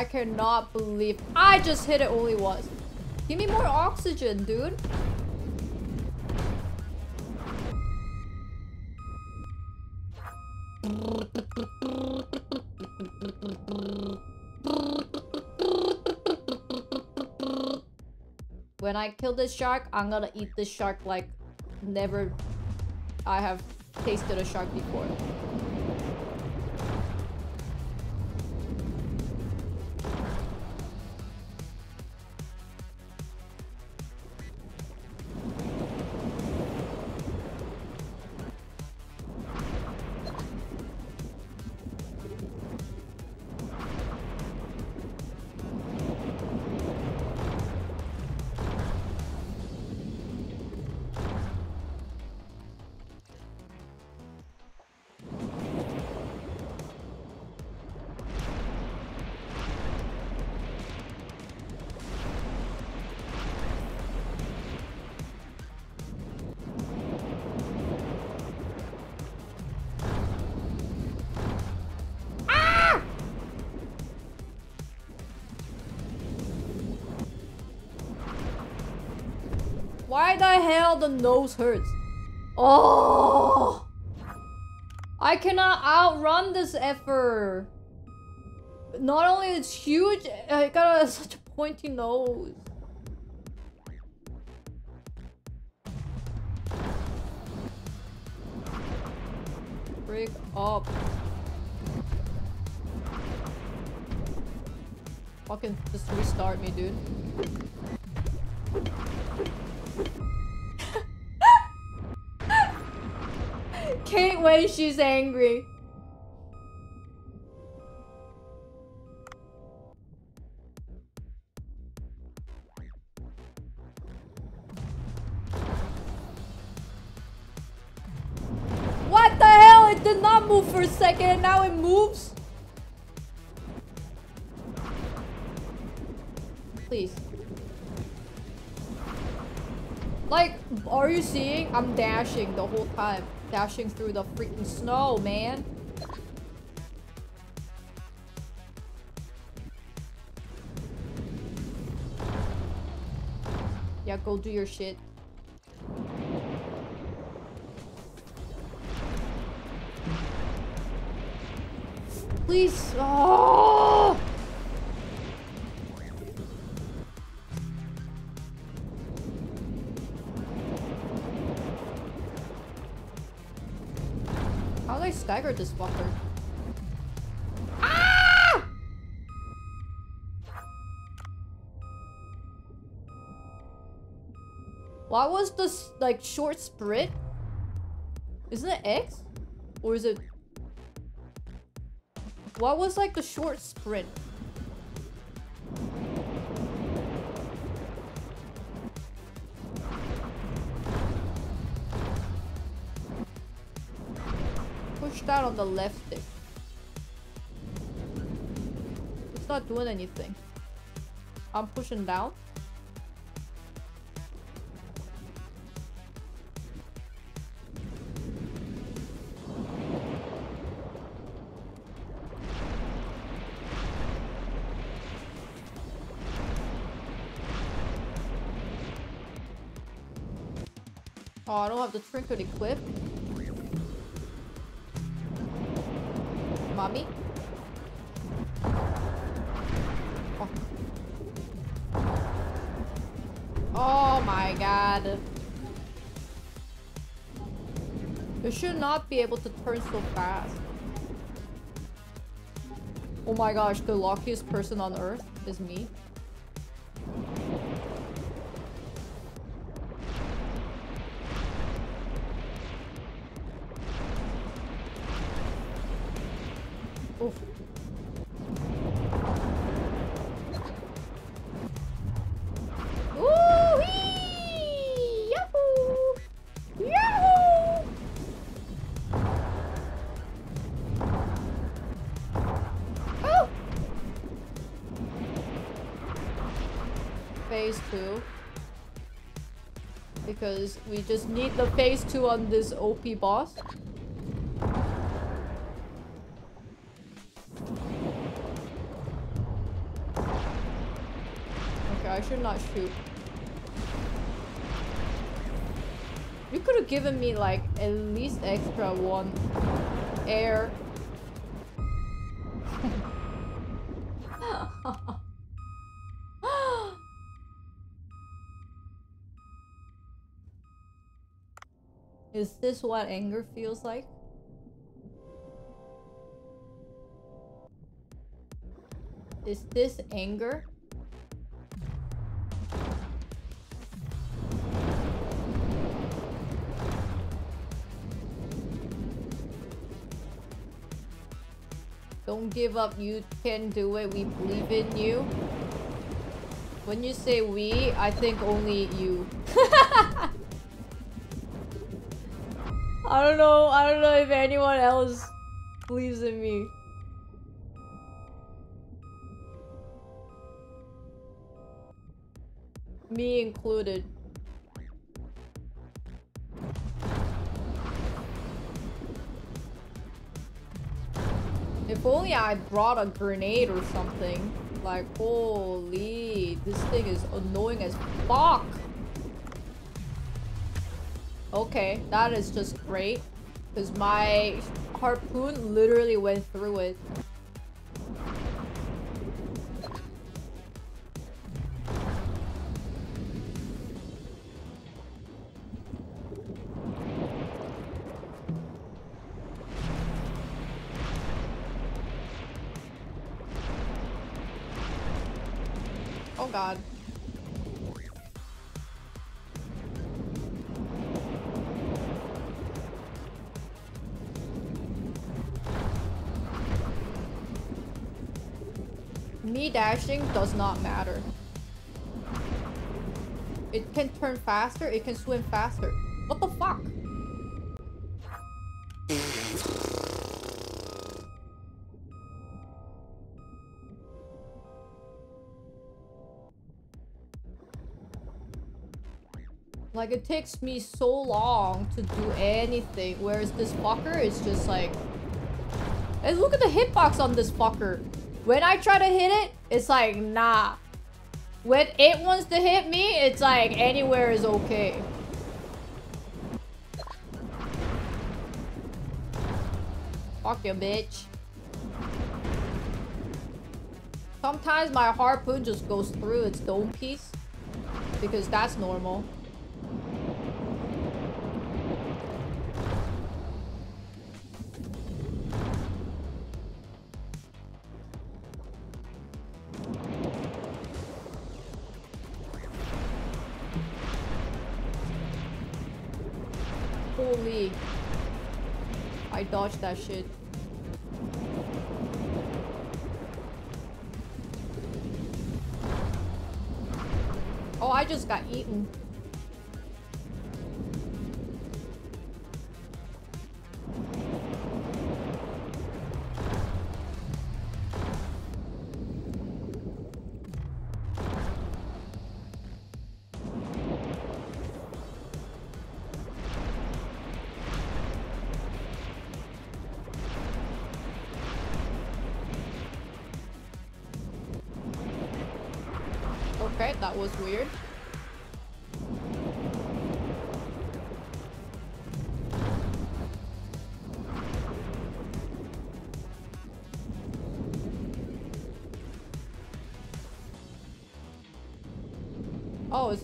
I cannot believe I just hit it only once. Give me more oxygen, dude. When I kill this shark, I'm gonna eat this shark like never I have tasted a shark before. Hell the nose hurts? Oh! I cannot outrun this effort. Not only it's huge, I got a, such a pointy nose. Break up. Fucking just restart me, dude. She's angry. What the hell? It did not move for a second and now it moves? Please. Like, are you seeing? I'm dashing the whole time. Dashing through the freaking snow, man. Yeah, go do your shit. Please. Oh! I this fucker? Ah! What was this like short sprint? Isn't it X? Or is it What was like the short sprint? The left stick. It's not doing anything. I'm pushing down. Oh, I don't have the trinket equipped. Should not be able to turn so fast. Oh my gosh, the luckiest person on earth is me. Phase 2. Because we just need the phase 2 on this OP boss. Okay, I should not shoot. You could have given me like at least extra one air. What anger feels like? Is this anger? Don't give up, you can do it, we believe in you. When you say we, I think only you. I don't know, I don't know if anyone else believes in me. Me included. If only I brought a grenade or something. Like, holy, this thing is annoying as fuck. Okay, that is just great. Because my harpoon literally went through it. Oh god. Dashing does not matter. It can turn faster, it can swim faster. What the fuck? Like, it takes me so long to do anything, whereas this fucker is just like... And look at the hitbox on this fucker. When I try to hit it, it's like, nah. When it wants to hit me, it's like, anywhere is okay. Fuck you, bitch. Sometimes my harpoon just goes through its dome piece. Because that's normal. That shit.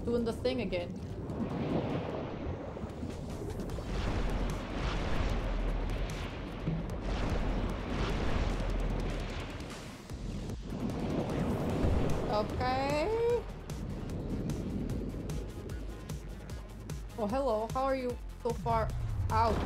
Doing the thing again. Okay. Oh, hello. How are you so far out?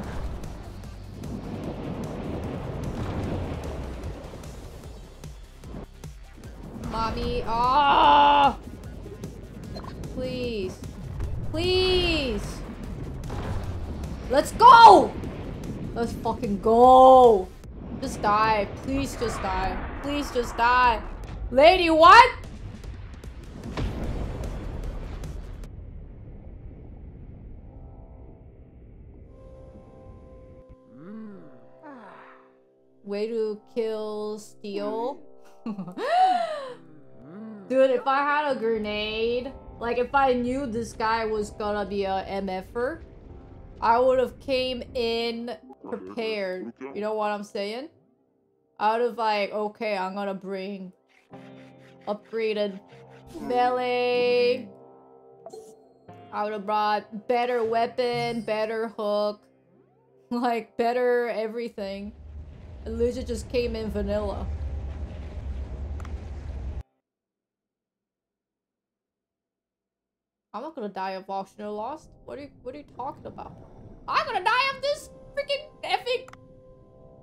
Go! Just die. Please just die. Please just die. Lady, what? Way to kill Steel. Dude, if I had a grenade, like if I knew this guy was gonna be a MFer, I would have came in prepared. You know what I'm saying? I would have like, okay, I'm gonna bring upgraded melee. I would have brought better weapon, better hook, like better everything. And just came in vanilla. I'm not gonna die of or lost. What are you what are you talking about? I'm gonna die of this freaking effing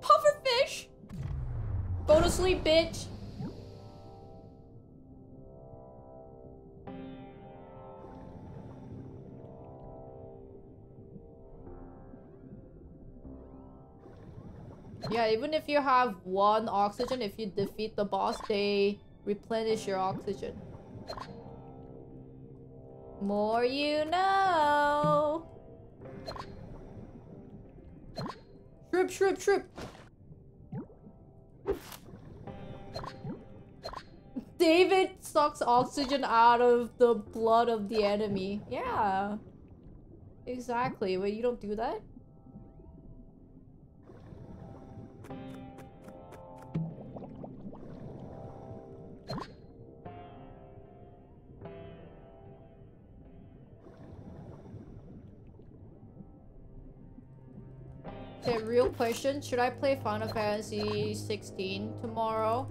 pufferfish! Go to sleep, bitch! Yeah, even if you have one oxygen, if you defeat the boss, they replenish your oxygen. More you know! Shrimp, shrimp, shrimp! David sucks oxygen out of the blood of the enemy. Yeah. Exactly. Wait, you don't do that? Okay, real question. Should I play Final Fantasy 16 tomorrow?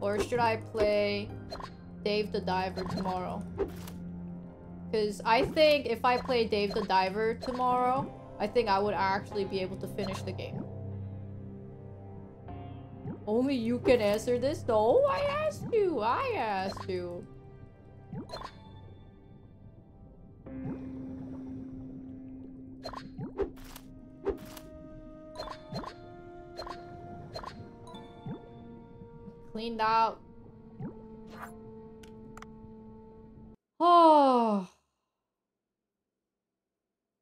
Or should I play Dave the Diver tomorrow? Because I think if I play Dave the Diver tomorrow, I think I would actually be able to finish the game. Only you can answer this? No, I asked you. I asked you. Cleaned out. Oh.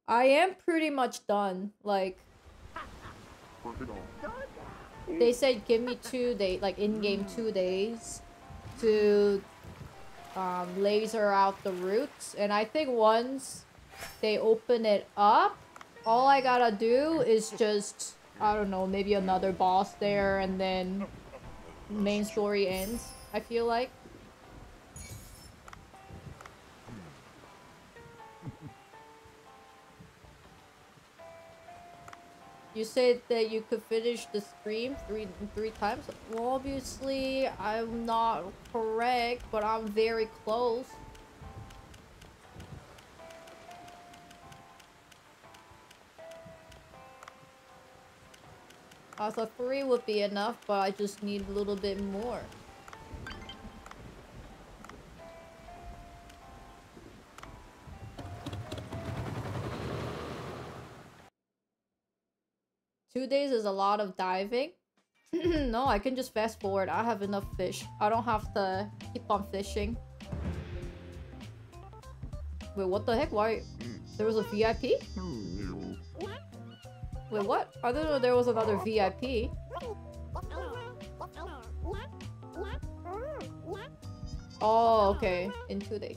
I am pretty much done. Like, they said give me two day like in-game two days to um, laser out the roots and i think once they open it up all i gotta do is just i don't know maybe another boss there and then main story ends i feel like You said that you could finish the stream three three times. Well, obviously, I'm not correct, but I'm very close. I thought three would be enough, but I just need a little bit more. Two days is a lot of diving. no, I can just fast forward. I have enough fish. I don't have to keep on fishing. Wait, what the heck? Why? There was a VIP? Wait, what? I didn't know there was another VIP. Oh, okay. In two days.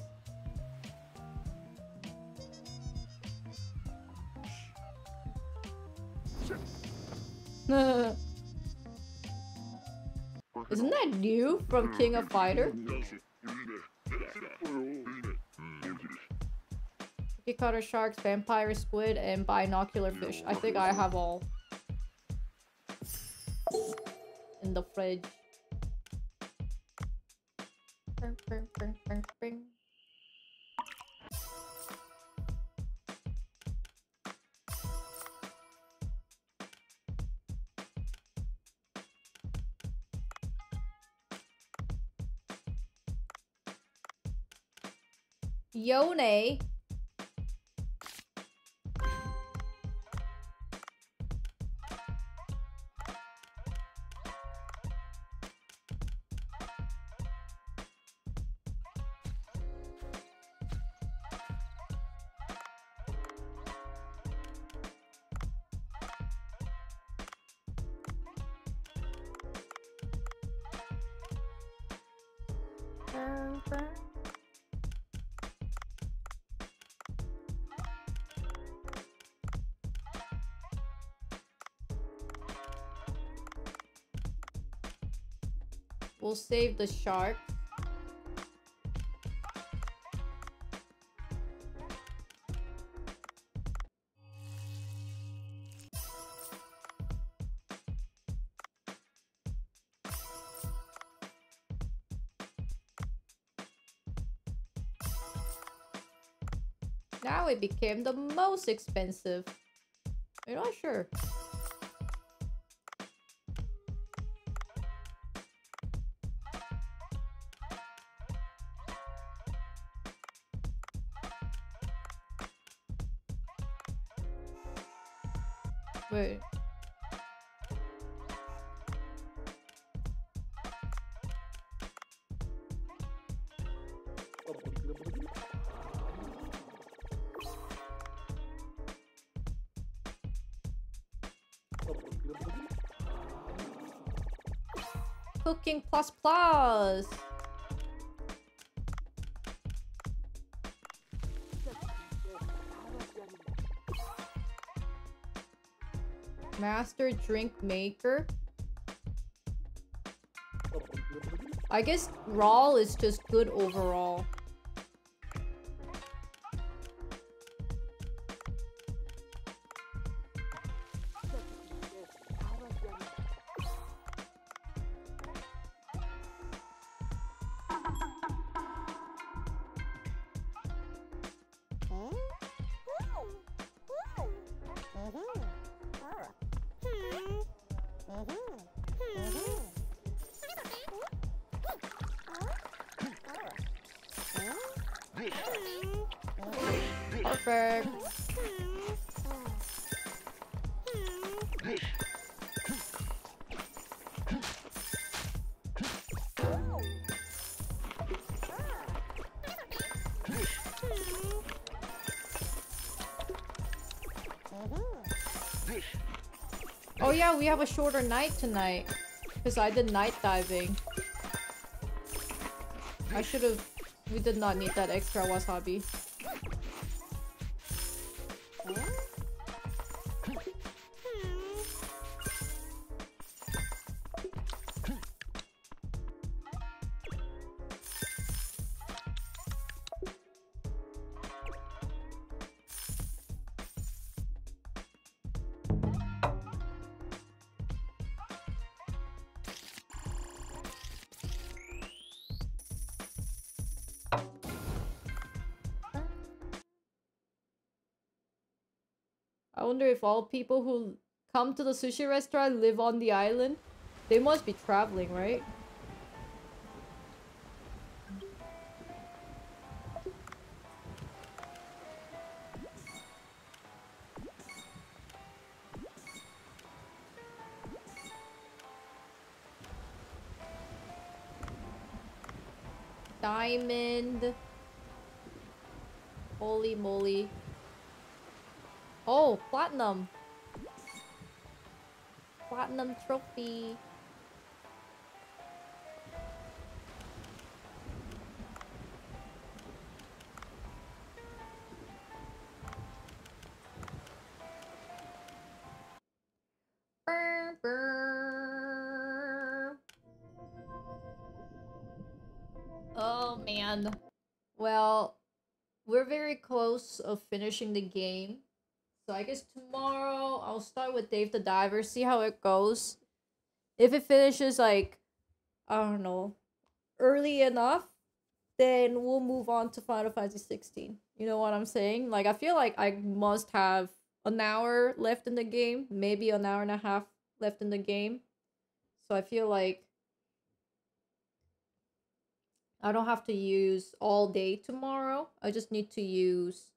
Isn't that new from King of Fighter? Cutter sharks, vampire squid, and binocular fish. I think I have all. In the fridge. Yone. We'll save the shark. Now it became the most expensive. You're not sure. Wait. Cooking plus plus. Master drink maker. I guess Rawl is just good overall. We have a shorter night tonight. Because I did night diving. I should have... We did not need that extra wasabi. Wonder if all people who come to the sushi restaurant live on the island. They must be traveling, right? Diamond. Holy moly. Platinum. Platinum trophy. Oh man. Well, we're very close of finishing the game. So I guess tomorrow I'll start with Dave the Diver, see how it goes. If it finishes like I don't know, early enough, then we'll move on to Final Fantasy 16. You know what I'm saying? Like I feel like I must have an hour left in the game, maybe an hour and a half left in the game. So I feel like I don't have to use all day tomorrow. I just need to use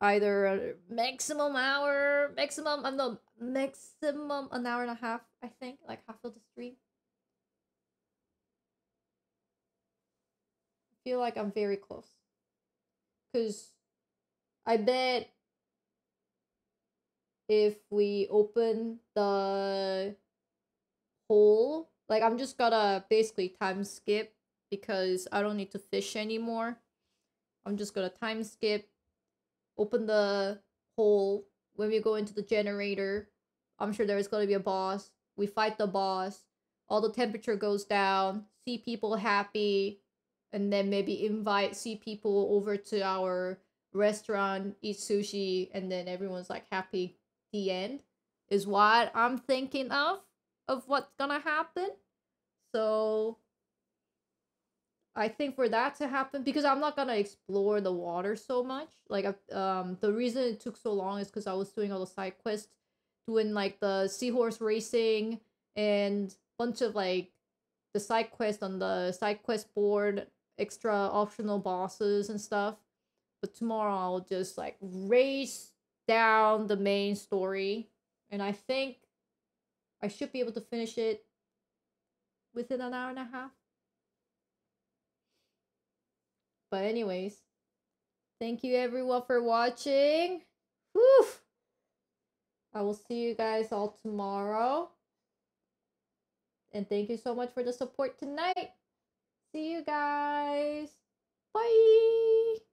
either maximum hour, maximum, I'm no, maximum an hour and a half, I think, like half of the stream. I feel like I'm very close. Because I bet if we open the hole, like I'm just gonna basically time skip because I don't need to fish anymore. I'm just gonna time skip, open the hole when we go into the generator. I'm sure there's gonna be a boss. We fight the boss. All the temperature goes down. Sea People happy, and then maybe invite Sea People over to our restaurant, eat sushi, and then everyone's like happy. The end is what I'm thinking of of what's gonna happen. So I think for that to happen, because I'm not gonna explore the water so much. Like, um, the reason it took so long is because I was doing all the side quests, doing like the seahorse racing and bunch of like the side quest on the side quest board, extra optional bosses and stuff. But tomorrow I'll just like race down the main story, and I think I should be able to finish it within an hour and a half. But anyways, thank you everyone for watching. Whew. I will see you guys all tomorrow. And thank you so much for the support tonight. See you guys. Bye.